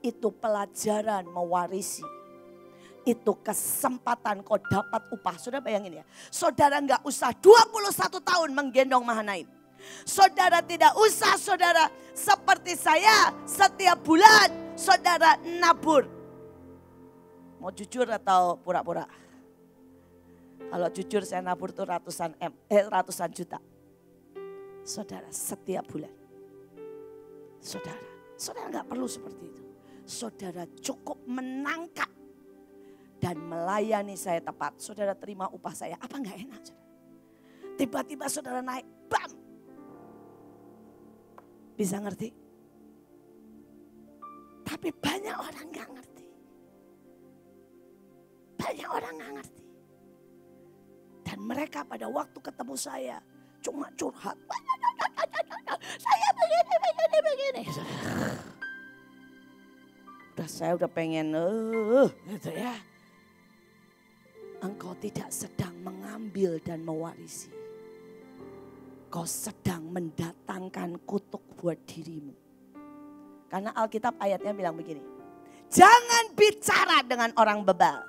Itu pelajaran mewarisi itu kesempatan kau dapat upah. Saudara bayangin ya. Saudara nggak usah 21 tahun menggendong Mahanaim. Saudara tidak usah saudara seperti saya setiap bulan saudara nabur. Mau jujur atau pura-pura? Kalau jujur saya nabur tuh ratusan M, eh ratusan juta. Saudara setiap bulan. Saudara, saudara nggak perlu seperti itu. Saudara cukup menangkap dan melayani saya tepat. Saudara terima upah saya, apa nggak enak? Tiba-tiba saudara naik, bam, bisa ngerti? Tapi banyak orang nggak ngerti. Banyak orang nggak ngerti. Dan mereka pada waktu ketemu saya cuma curhat. Saya begini, begini, begini. Udah saya udah pengen, uh, gitu ya. Engkau tidak sedang mengambil dan mewarisi kau sedang mendatangkan kutuk buat dirimu. Karena Alkitab ayatnya bilang begini. Jangan bicara dengan orang bebal.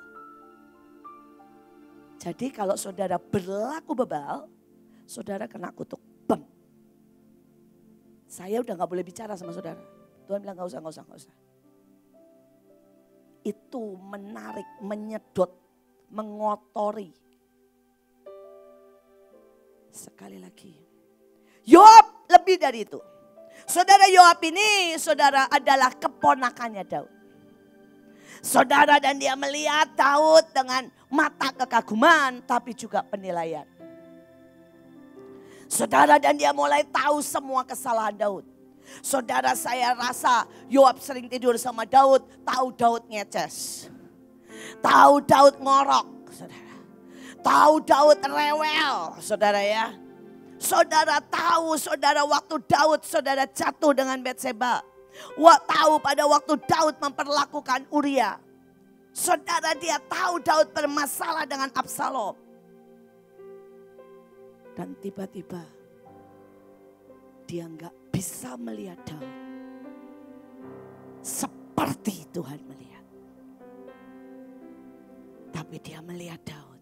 Jadi kalau saudara berlaku bebal, saudara kena kutuk. Bem. Saya udah gak boleh bicara sama saudara. Tuhan bilang gak usah, gak usah, gak usah. Itu menarik, menyedot, mengotori. Sekali lagi, Yoab lebih dari itu. Saudara Yoab ini, saudara adalah keponakannya Daud. Saudara dan dia melihat Daud dengan mata kekaguman tapi juga penilaian. Saudara dan dia mulai tahu semua kesalahan Daud. Saudara saya rasa Yoab sering tidur sama Daud, tahu Daud ngeces. Tahu Daud ngorok, saudara. Tahu Daud rewel, saudara ya. Saudara tahu, saudara waktu Daud saudara jatuh dengan Betseba. Wah tahu pada waktu Daud memperlakukan Uria. Saudara dia tahu Daud bermasalah dengan Absalom. Dan tiba-tiba dia nggak bisa melihat Daud. Seperti Tuhan melihat. Tapi dia melihat Daud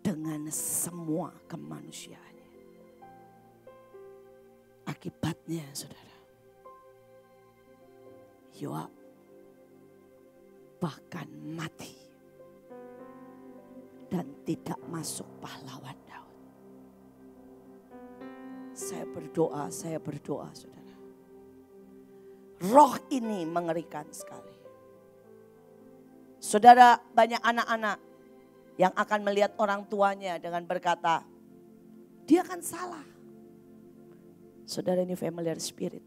dengan semua kemanusiaannya. Akibatnya saudara, Yoab bahkan mati dan tidak masuk pahlawan. Saya berdoa, saya berdoa saudara. Roh ini mengerikan sekali. Saudara banyak anak-anak yang akan melihat orang tuanya dengan berkata, dia kan salah. Saudara ini familiar spirit.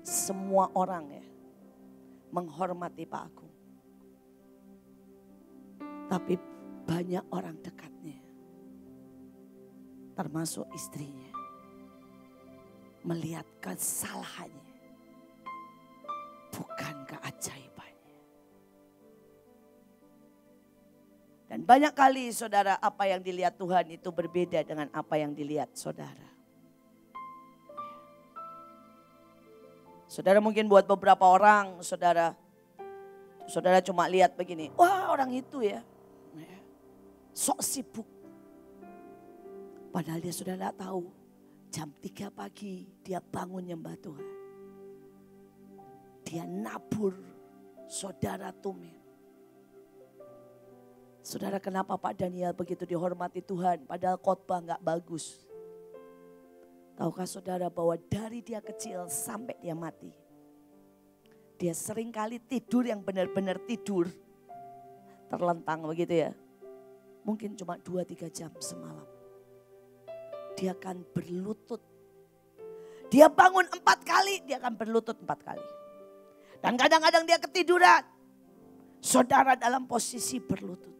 Semua orang ya menghormati Pak Agung. Tapi banyak orang dekatnya, termasuk istrinya, melihat kesalahannya, bukan keajaiban. Dan banyak kali saudara apa yang dilihat Tuhan itu berbeda dengan apa yang dilihat saudara. Saudara mungkin buat beberapa orang, saudara, saudara cuma lihat begini, wah orang itu ya, sok sibuk. Padahal dia sudah tidak tahu, jam 3 pagi dia bangun nyembah Tuhan. Dia nabur saudara Tumen. Saudara kenapa Pak Daniel begitu dihormati Tuhan padahal khotbah nggak bagus. Tahukah saudara bahwa dari dia kecil sampai dia mati. Dia sering kali tidur yang benar-benar tidur. Terlentang begitu ya. Mungkin cuma 2-3 jam semalam. Dia akan berlutut. Dia bangun empat kali, dia akan berlutut empat kali. Dan kadang-kadang dia ketiduran. Saudara dalam posisi berlutut.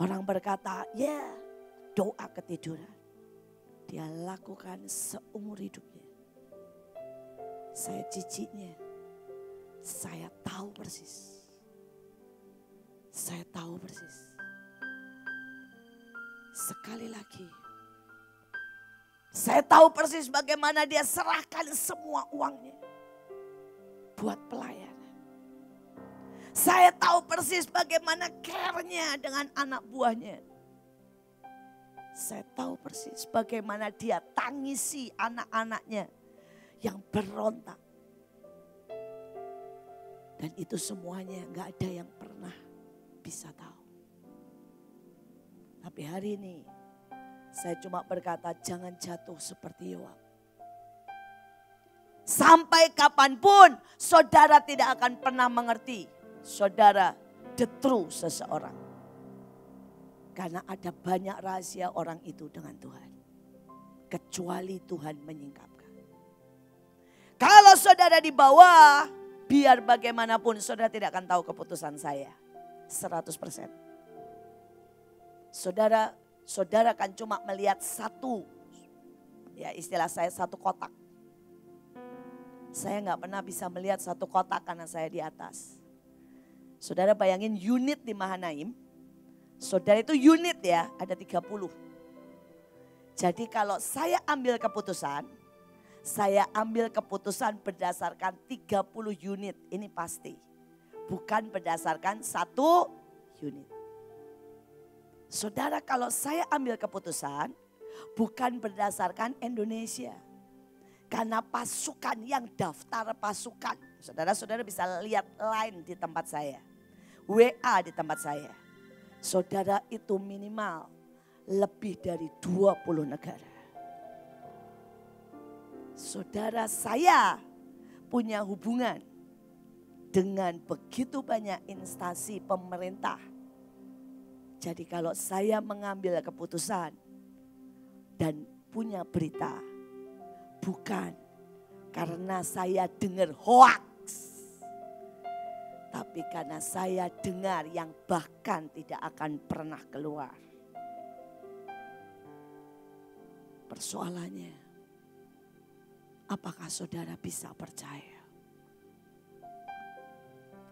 Orang berkata, ya doa ketiduran. Dia lakukan seumur hidupnya. Saya cicitnya, saya tahu persis. Saya tahu persis. Sekali lagi, saya tahu persis bagaimana dia serahkan semua uangnya buat pelayan. Saya tahu persis bagaimana care-nya dengan anak buahnya. Saya tahu persis bagaimana dia tangisi anak-anaknya yang berontak. Dan itu semuanya nggak ada yang pernah bisa tahu. Tapi hari ini saya cuma berkata jangan jatuh seperti Yoab. Sampai kapan pun saudara tidak akan pernah mengerti. Saudara detru seseorang. Karena ada banyak rahasia orang itu dengan Tuhan. Kecuali Tuhan menyingkapkan. Kalau saudara di bawah, biar bagaimanapun saudara tidak akan tahu keputusan saya. 100%. Saudara saudara kan cuma melihat satu, ya istilah saya satu kotak. Saya nggak pernah bisa melihat satu kotak karena saya di atas. Saudara bayangin unit di Mahanaim, saudara itu unit ya, ada 30. Jadi kalau saya ambil keputusan, saya ambil keputusan berdasarkan 30 unit, ini pasti. Bukan berdasarkan satu unit. Saudara kalau saya ambil keputusan bukan berdasarkan Indonesia. Karena pasukan yang daftar pasukan. Saudara-saudara bisa lihat line di tempat saya. WA di tempat saya. Saudara itu minimal lebih dari 20 negara. Saudara saya punya hubungan dengan begitu banyak instansi pemerintah jadi kalau saya mengambil keputusan dan punya berita, bukan karena saya dengar hoax. Tapi karena saya dengar yang bahkan tidak akan pernah keluar. Persoalannya, apakah saudara bisa percaya?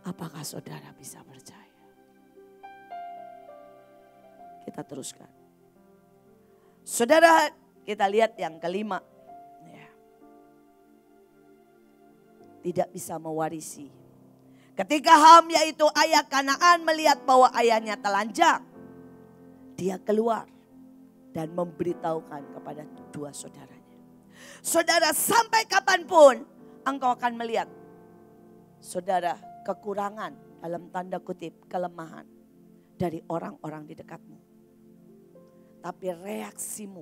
Apakah saudara bisa percaya? Kita teruskan. Saudara, kita lihat yang kelima. Ya. Tidak bisa mewarisi. Ketika Ham yaitu ayah Kanaan melihat bahwa ayahnya telanjang. Dia keluar dan memberitahukan kepada dua saudaranya. Saudara sampai kapan pun engkau akan melihat. Saudara kekurangan dalam tanda kutip kelemahan dari orang-orang di dekatmu. Tapi reaksimu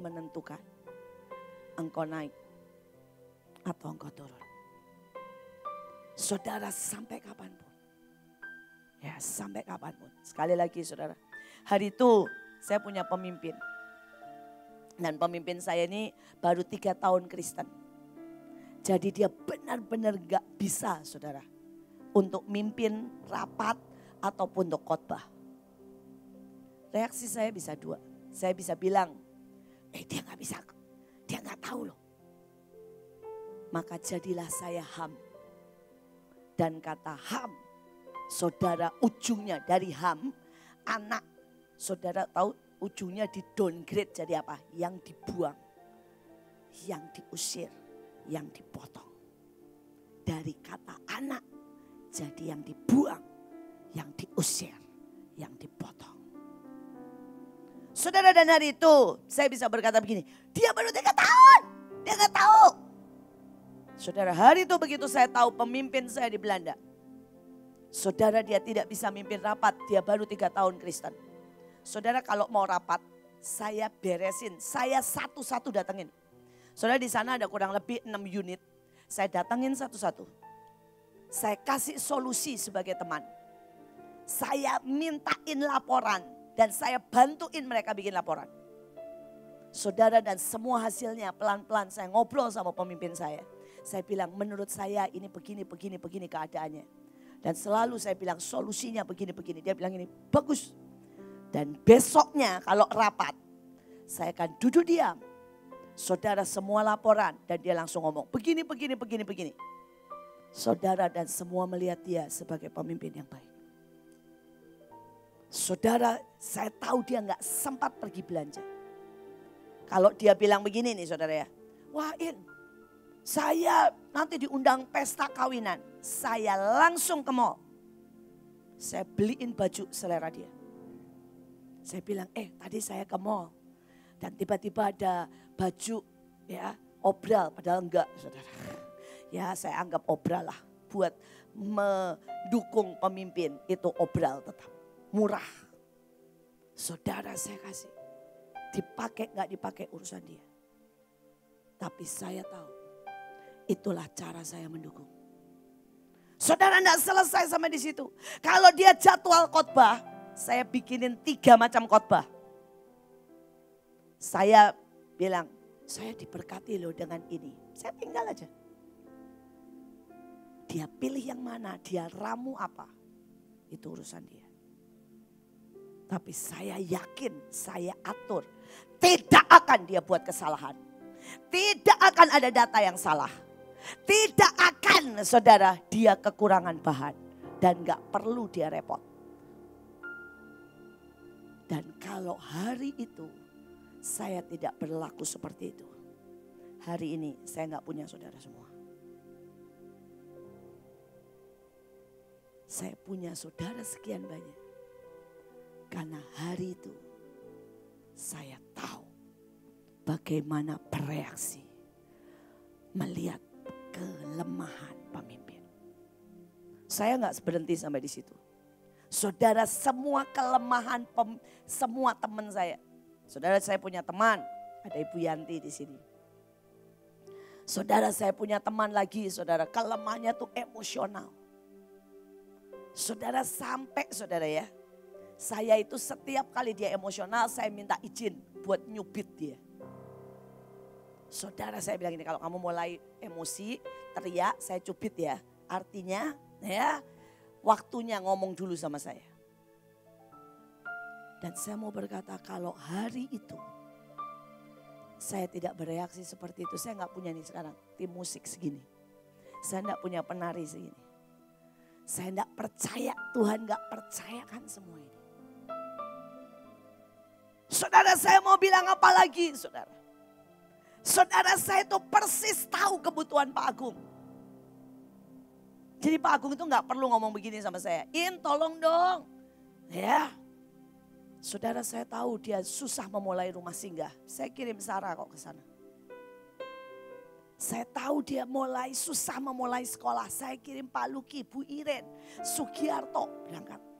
menentukan engkau naik atau engkau turun. Saudara sampai kapan pun. Ya sampai kapan pun. Sekali lagi saudara. Hari itu saya punya pemimpin. Dan pemimpin saya ini baru tiga tahun Kristen. Jadi dia benar-benar gak bisa saudara. Untuk mimpin rapat ataupun untuk khotbah. Reaksi saya bisa dua. Saya bisa bilang, eh dia nggak bisa, dia nggak tahu loh. Maka jadilah saya Ham. Dan kata Ham, saudara ujungnya dari Ham, anak. Saudara tahu ujungnya di downgrade jadi apa? Yang dibuang, yang diusir, yang dipotong. Dari kata anak jadi yang dibuang, yang diusir, yang dipotong. Saudara dan hari itu saya bisa berkata begini, dia baru tiga tahun, dia nggak tahu. Saudara hari itu begitu saya tahu pemimpin saya di Belanda. Saudara dia tidak bisa mimpin rapat, dia baru tiga tahun Kristen. Saudara kalau mau rapat, saya beresin, saya satu-satu datengin. Saudara di sana ada kurang lebih enam unit, saya datengin satu-satu. Saya kasih solusi sebagai teman. Saya mintain laporan, dan saya bantuin mereka bikin laporan. Saudara dan semua hasilnya pelan-pelan saya ngobrol sama pemimpin saya. Saya bilang menurut saya ini begini, begini, begini keadaannya. Dan selalu saya bilang solusinya begini, begini. Dia bilang ini bagus. Dan besoknya kalau rapat saya akan duduk diam. Saudara semua laporan dan dia langsung ngomong begini, begini, begini, begini. Saudara dan semua melihat dia sebagai pemimpin yang baik. Saudara, saya tahu dia nggak sempat pergi belanja. Kalau dia bilang begini nih saudara ya. Wah In, saya nanti diundang pesta kawinan. Saya langsung ke mall. Saya beliin baju selera dia. Saya bilang, eh tadi saya ke mall. Dan tiba-tiba ada baju ya obral, padahal enggak saudara. Ya saya anggap obral lah buat mendukung pemimpin itu obral tetap. Murah. Saudara saya kasih. Dipakai nggak dipakai urusan dia. Tapi saya tahu itulah cara saya mendukung. Saudara tidak selesai sampai di situ. Kalau dia jadwal khotbah, saya bikinin tiga macam khotbah. Saya bilang, saya diberkati loh dengan ini. Saya tinggal aja. Dia pilih yang mana, dia ramu apa. Itu urusan dia. Tapi saya yakin, saya atur. Tidak akan dia buat kesalahan. Tidak akan ada data yang salah. Tidak akan saudara dia kekurangan bahan. Dan gak perlu dia repot. Dan kalau hari itu saya tidak berlaku seperti itu. Hari ini saya gak punya saudara semua. Saya punya saudara sekian banyak. Karena hari itu saya tahu bagaimana bereaksi melihat kelemahan pemimpin. Saya nggak berhenti sampai di situ. Saudara semua kelemahan pem, semua teman saya. Saudara saya punya teman, ada Ibu Yanti di sini. Saudara saya punya teman lagi, saudara kelemahannya tuh emosional. Saudara sampai saudara ya, saya itu setiap kali dia emosional saya minta izin buat nyubit dia. Saudara saya bilang ini kalau kamu mulai emosi, teriak, saya cubit ya. Artinya ya waktunya ngomong dulu sama saya. Dan saya mau berkata kalau hari itu saya tidak bereaksi seperti itu. Saya nggak punya nih sekarang tim musik segini. Saya nggak punya penari segini. Saya nggak percaya Tuhan nggak percayakan semua ini. Saudara saya mau bilang apa lagi saudara? Saudara saya itu persis tahu kebutuhan Pak Agung. Jadi Pak Agung itu nggak perlu ngomong begini sama saya. In tolong dong. Ya. Saudara saya tahu dia susah memulai rumah singgah. Saya kirim Sarah kok ke sana. Saya tahu dia mulai susah memulai sekolah. Saya kirim Pak Luki, Bu Iren, Sugiarto berangkat.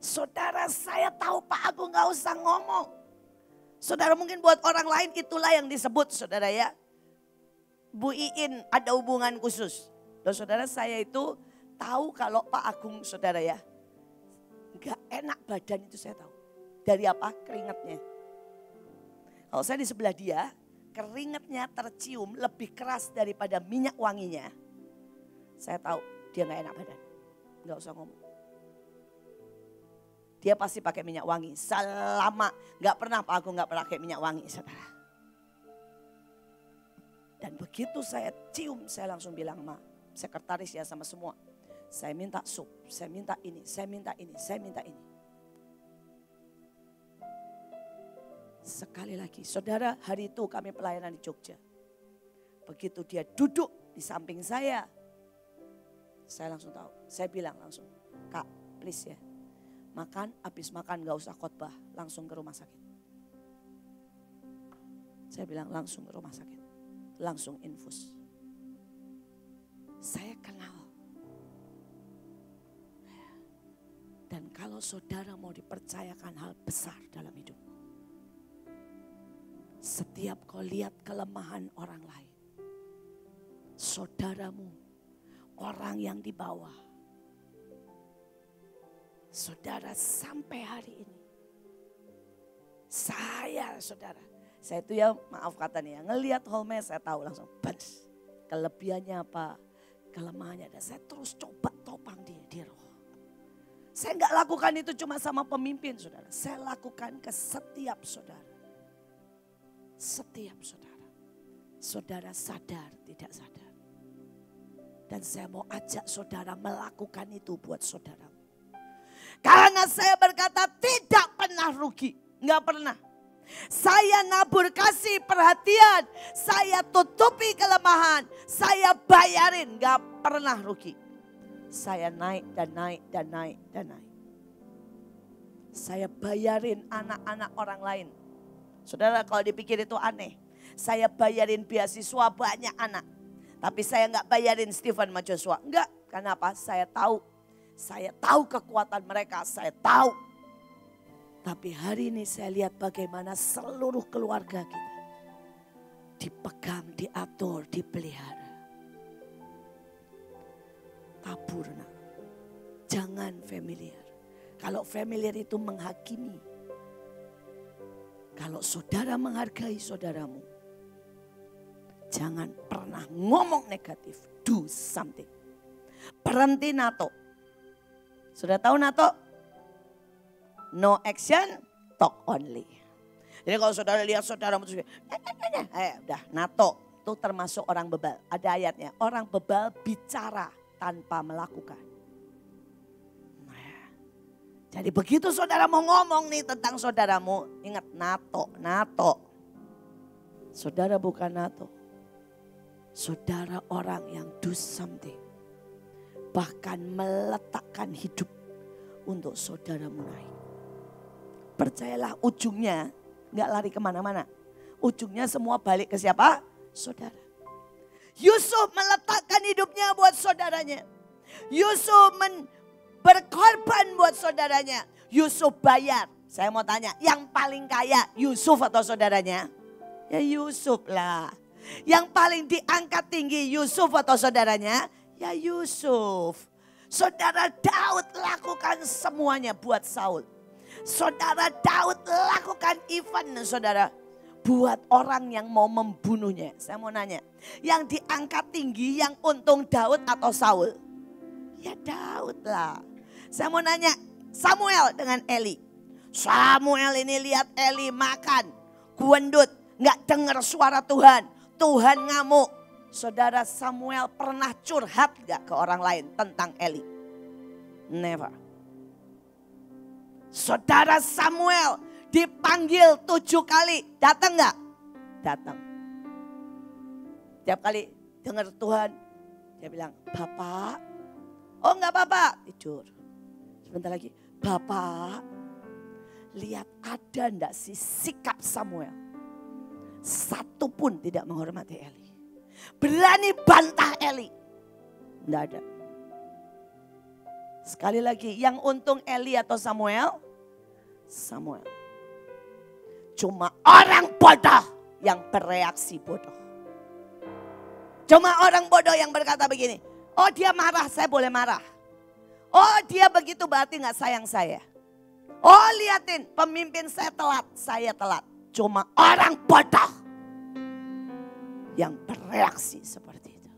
Saudara saya tahu Pak Agung nggak usah ngomong. Saudara mungkin buat orang lain itulah yang disebut saudara ya. Bu Iin ada hubungan khusus. Dan saudara saya itu tahu kalau Pak Agung saudara ya. Gak enak badan itu saya tahu. Dari apa? Keringatnya. Kalau saya di sebelah dia, keringatnya tercium lebih keras daripada minyak wanginya. Saya tahu dia gak enak badan. Gak usah ngomong. Dia pasti pakai minyak wangi. Selama nggak pernah Pak Agung nggak pernah pakai minyak wangi, saudara. Dan begitu saya cium, saya langsung bilang sama sekretaris ya sama semua. Saya minta sup, saya minta ini, saya minta ini, saya minta ini. Sekali lagi, saudara hari itu kami pelayanan di Jogja. Begitu dia duduk di samping saya, saya langsung tahu. Saya bilang langsung, kak please ya, Makan, habis makan gak usah khotbah, langsung ke rumah sakit. Saya bilang langsung ke rumah sakit, langsung infus. Saya kenal. Dan kalau saudara mau dipercayakan hal besar dalam hidup, setiap kau lihat kelemahan orang lain, saudaramu, orang yang di bawah, Saudara sampai hari ini. Saya saudara. Saya itu ya maaf kata nih ya. Ngelihat Holmes saya tahu langsung. Bens. Kelebihannya apa. Kelemahannya. Dan saya terus coba topang dia di roh. Saya nggak lakukan itu cuma sama pemimpin saudara. Saya lakukan ke setiap saudara. Setiap saudara. Saudara sadar tidak sadar. Dan saya mau ajak saudara melakukan itu buat saudara. Karena saya berkata tidak pernah rugi. Nggak pernah. Saya nabur kasih perhatian. Saya tutupi kelemahan. Saya bayarin. Nggak pernah rugi. Saya naik dan naik dan naik dan naik. Saya bayarin anak-anak orang lain. Saudara kalau dipikir itu aneh. Saya bayarin beasiswa banyak anak. Tapi saya nggak bayarin Stephen sama. Enggak, kenapa? Saya tahu. Saya tahu kekuatan mereka, saya tahu. Tapi hari ini saya lihat bagaimana seluruh keluarga kita dipegang, diatur, dipelihara. Tabur nak. Jangan familiar. Kalau familiar itu menghakimi. Kalau saudara menghargai saudaramu. Jangan pernah ngomong negatif. Do something. Berhenti NATO. Sudah tahu NATO? No action, talk only. Jadi kalau saudara lihat saudara terus, eh udah NATO itu termasuk orang bebal. Ada ayatnya, orang bebal bicara tanpa melakukan. Nah, jadi begitu saudara mau ngomong nih tentang saudaramu, ingat NATO, NATO. Saudara bukan NATO. Saudara orang yang do something. Bahkan meletakkan hidup untuk saudaramu naik. Percayalah ujungnya nggak lari ke mana-mana. Ujungnya semua balik ke siapa? Saudara. Yusuf meletakkan hidupnya buat saudaranya. Yusuf men berkorban buat saudaranya. Yusuf bayar. Saya mau tanya, yang paling kaya Yusuf atau saudaranya? Ya Yusuf lah. Yang paling diangkat tinggi Yusuf atau saudaranya? Ya Yusuf. Saudara Daud lakukan semuanya buat Saul. Saudara Daud lakukan event saudara. Buat orang yang mau membunuhnya. Saya mau nanya. Yang diangkat tinggi yang untung Daud atau Saul? Ya Daud lah. Saya mau nanya Samuel dengan Eli. Samuel ini lihat Eli makan. Guendut. Nggak dengar suara Tuhan. Tuhan ngamuk. Saudara Samuel pernah curhat gak ke orang lain tentang Eli? Never. Saudara Samuel dipanggil tujuh kali. Datang nggak? Datang. Tiap kali dengar Tuhan, dia bilang, Bapak, oh nggak Bapak, tidur. Sebentar lagi, Bapak, lihat ada ndak sih sikap Samuel. Satu pun tidak menghormati Eli. Berani bantah Eli. Nggak ada. Sekali lagi, yang untung Eli atau Samuel? Samuel. Cuma orang bodoh yang bereaksi bodoh. Cuma orang bodoh yang berkata begini, oh dia marah, saya boleh marah. Oh dia begitu berarti nggak sayang saya. Oh liatin, pemimpin saya telat, saya telat. Cuma orang bodoh yang bereaksi seperti itu.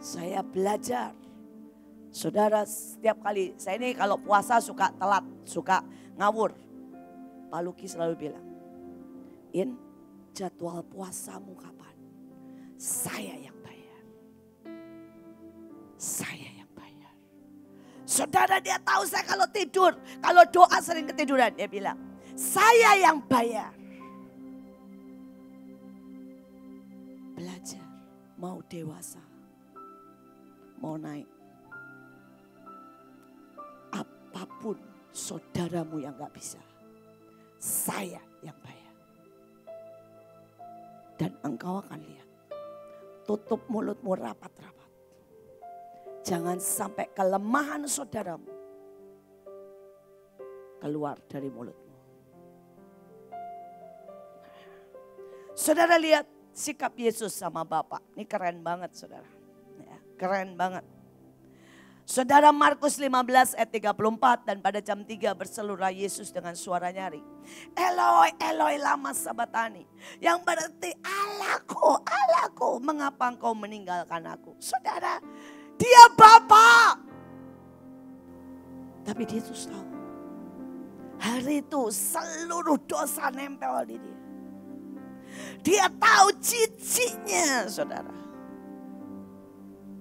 Saya belajar Saudara setiap kali, saya ini kalau puasa suka telat, suka ngawur. Pak Luki selalu bilang, In jadwal puasamu kapan? Saya yang bayar. Saya yang bayar. Saudara dia tahu saya kalau tidur, kalau doa sering ketiduran. Dia bilang, saya yang bayar. Belajar, mau dewasa, mau naik apa pun saudaramu yang gak bisa. Saya yang bayar. Dan engkau akan lihat. Tutup mulutmu rapat-rapat. Jangan sampai kelemahan saudaramu keluar dari mulutmu. Saudara lihat sikap Yesus sama Bapak. Ini keren banget saudara. Ya, keren banget. Saudara Markus 15 ayat 34 dan pada jam 3 berseluruh Yesus dengan suara nyari. Eloi, Eloi lama sabatani. Yang berarti Allahku, Allahku mengapa engkau meninggalkan aku. Saudara, dia Bapa. Tapi Yesus tahu. Hari itu seluruh dosa nempel di dia. Dia tahu cicinya saudara.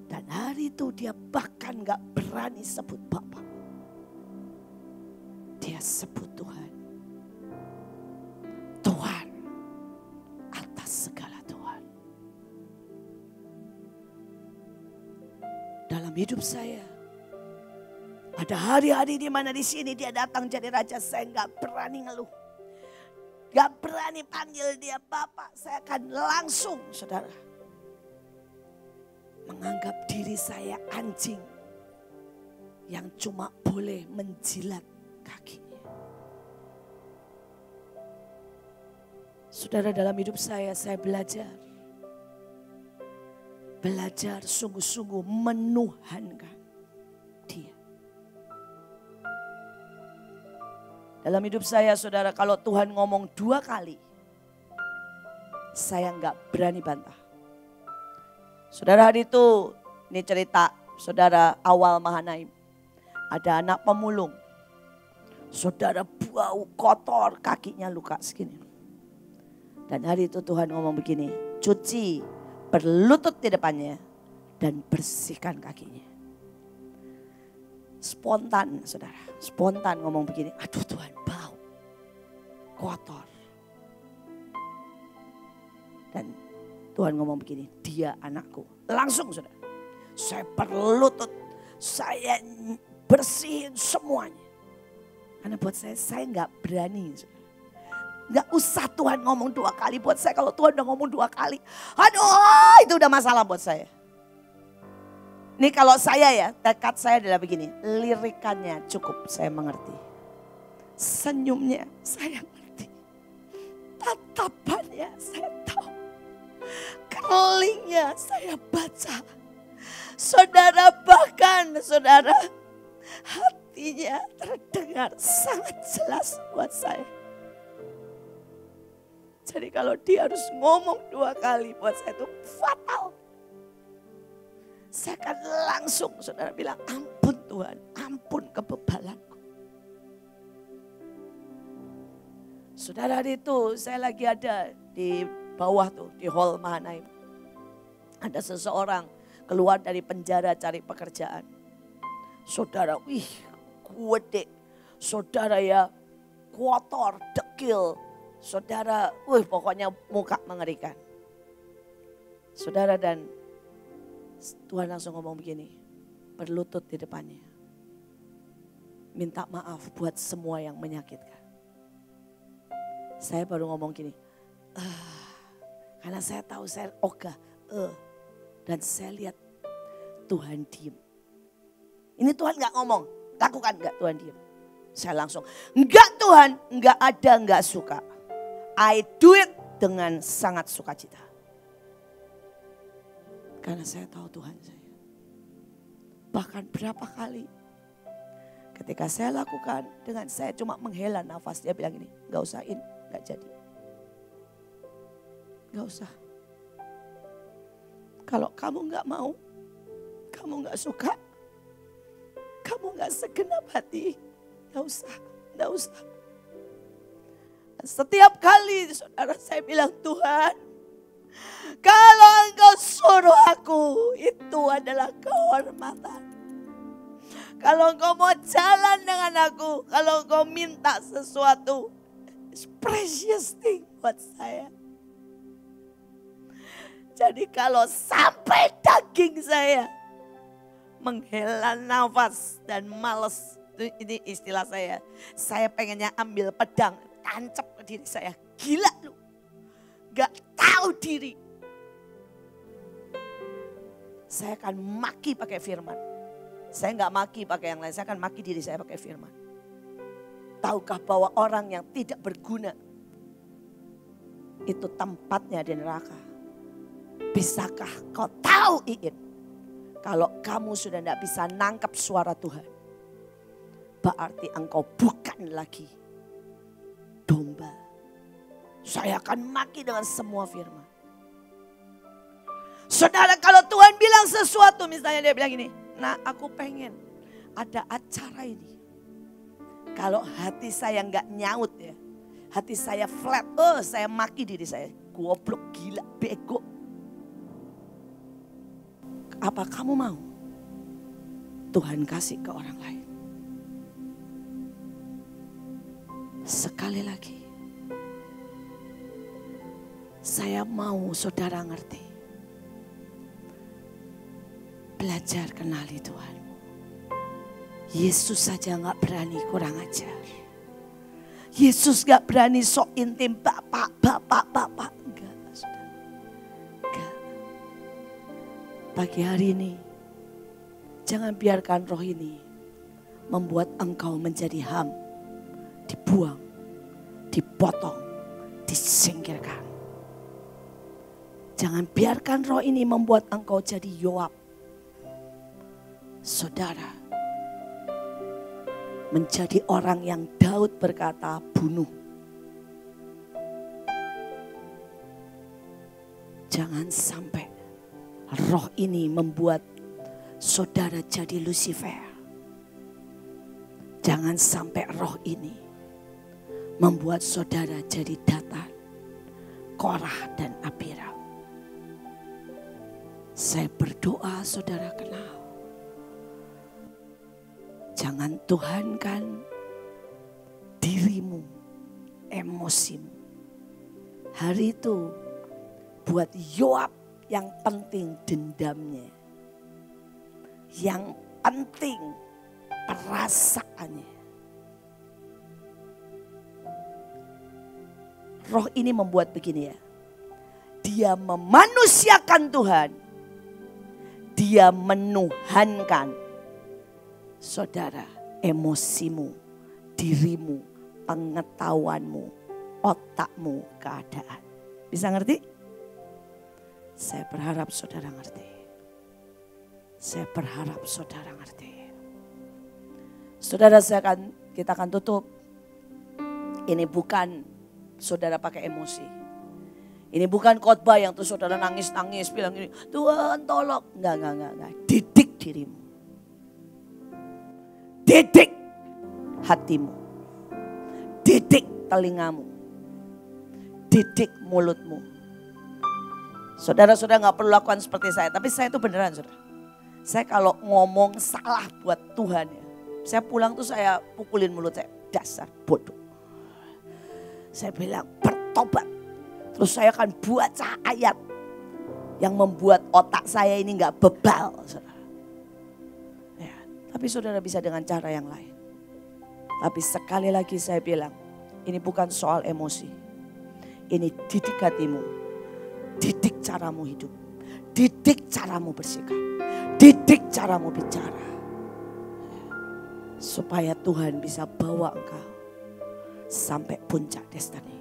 Dan hari itu dia bahkan gak berani sebut Bapak. Dia sebut Tuhan. Tuhan atas segala Tuhan. Dalam hidup saya, Ada hari-hari di mana di sini dia datang jadi raja, saya nggak berani ngeluh. Gak berani panggil dia Bapak, saya akan langsung saudara. Menganggap diri saya anjing yang cuma boleh menjilat kakinya. Saudara dalam hidup saya, saya belajar. Belajar sungguh-sungguh menuhankan dia. Dalam hidup saya saudara kalau Tuhan ngomong dua kali. Saya nggak berani bantah. Saudara hari itu ini cerita saudara awal Mahanaim. Ada anak pemulung. Saudara bau kotor kakinya luka segini. Dan hari itu Tuhan ngomong begini, cuci berlutut di depannya dan bersihkan kakinya. Spontan saudara, spontan ngomong begini, aduh Tuhan bau, kotor. Dan Tuhan ngomong begini, dia anakku. Langsung saudara, saya berlutut, saya bersihin semuanya. Karena buat saya, saya nggak berani. Saudara. Gak usah Tuhan ngomong dua kali buat saya. Kalau Tuhan udah ngomong dua kali. Aduh itu udah masalah buat saya. Ini kalau saya ya, tekad saya adalah begini. Lirikannya cukup saya mengerti. Senyumnya saya mengerti. Tatapannya saya tahu. Kelingnya saya baca. Saudara bahkan saudara hatinya terdengar sangat jelas buat saya. Jadi kalau dia harus ngomong dua kali buat saya itu fatal. Saya akan langsung saudara bilang ampun Tuhan, ampun kebebalanku. Saudara itu saya lagi ada di bawah tuh di hall Mahanaim. Ada seseorang keluar dari penjara cari pekerjaan. Saudara, wih, dek. Saudara ya, kotor, dekil, Saudara, wih pokoknya muka mengerikan. Saudara dan Tuhan langsung ngomong begini, berlutut di depannya. Minta maaf buat semua yang menyakitkan. Saya baru ngomong gini, ah, karena saya tahu saya ogah, uh, dan saya lihat Tuhan diem. Ini Tuhan gak ngomong, lakukan gak Tuhan diem. Saya langsung, enggak Tuhan, enggak ada, enggak suka. I do it dengan sangat sukacita. Karena saya tahu Tuhan saya. Bahkan berapa kali ketika saya lakukan dengan saya cuma menghela nafas. Dia bilang ini, gak usah in, gak jadi. Gak usah. Kalau kamu gak mau, kamu gak suka, kamu gak segenap hati, gak usah, gak usah. Setiap kali saudara saya bilang Tuhan, kalau engkau suruh aku, itu adalah kehormatan. Kalau engkau mau jalan dengan aku, kalau engkau minta sesuatu, it's precious thing buat saya. Jadi kalau sampai daging saya menghela nafas dan males, ini istilah saya, saya pengennya ambil pedang, tancap ke diri saya. Gila lu. Gak tahu diri. Saya akan maki pakai firman. Saya nggak maki pakai yang lain, saya akan maki diri saya pakai firman. Tahukah bahwa orang yang tidak berguna itu tempatnya di neraka? Bisakah kau tahu Iin? Kalau kamu sudah tidak bisa nangkap suara Tuhan. Berarti engkau bukan lagi domba. Saya akan maki dengan semua firman. Saudara kalau Tuhan bilang sesuatu misalnya dia bilang gini. Nah aku pengen ada acara ini. Kalau hati saya nggak nyaut ya. Hati saya flat. Oh saya maki diri saya. Goblok gila bego. Apa kamu mau? Tuhan kasih ke orang lain. Sekali lagi. Saya mau saudara ngerti. Belajar kenali Tuhan. Yesus saja nggak berani kurang ajar. Yesus nggak berani sok intim bapak, bapak, bapak. Enggak. Enggak. Pagi hari ini, jangan biarkan roh ini membuat engkau menjadi ham. Dibuang, dipotong, disingkirkan. Jangan biarkan roh ini membuat engkau jadi Yoab. Saudara, menjadi orang yang Daud berkata bunuh. Jangan sampai roh ini membuat saudara jadi Lucifer. Jangan sampai roh ini membuat saudara jadi Datan, Korah dan Abiram. Saya berdoa saudara kenal Jangan tuhankan dirimu, emosimu. Hari itu buat Yoab yang penting dendamnya. Yang penting perasaannya. Roh ini membuat begini ya. Dia memanusiakan Tuhan. Dia menuhankan saudara, emosimu, dirimu, pengetahuanmu, otakmu, keadaan. Bisa ngerti? Saya berharap saudara ngerti. Saya berharap saudara ngerti. Saudara saya akan kita akan tutup. Ini bukan saudara pakai emosi. Ini bukan khotbah yang tuh saudara nangis-nangis bilang ini, Tuhan tolong. Enggak, enggak, enggak, enggak. Didik dirimu. Didik hatimu. Didik telingamu. Didik mulutmu. Saudara-saudara nggak perlu lakukan seperti saya. Tapi saya itu beneran saudara. Saya kalau ngomong salah buat Tuhan ya. Saya pulang tuh saya pukulin mulut saya. Dasar bodoh. Saya bilang bertobat. Terus saya akan buat ayat yang membuat otak saya ini nggak bebal. Saudara. Tapi saudara bisa dengan cara yang lain. Tapi sekali lagi saya bilang, ini bukan soal emosi. Ini didik hatimu. Didik caramu hidup. Didik caramu bersikap. Didik caramu bicara. Supaya Tuhan bisa bawa engkau sampai puncak destiny.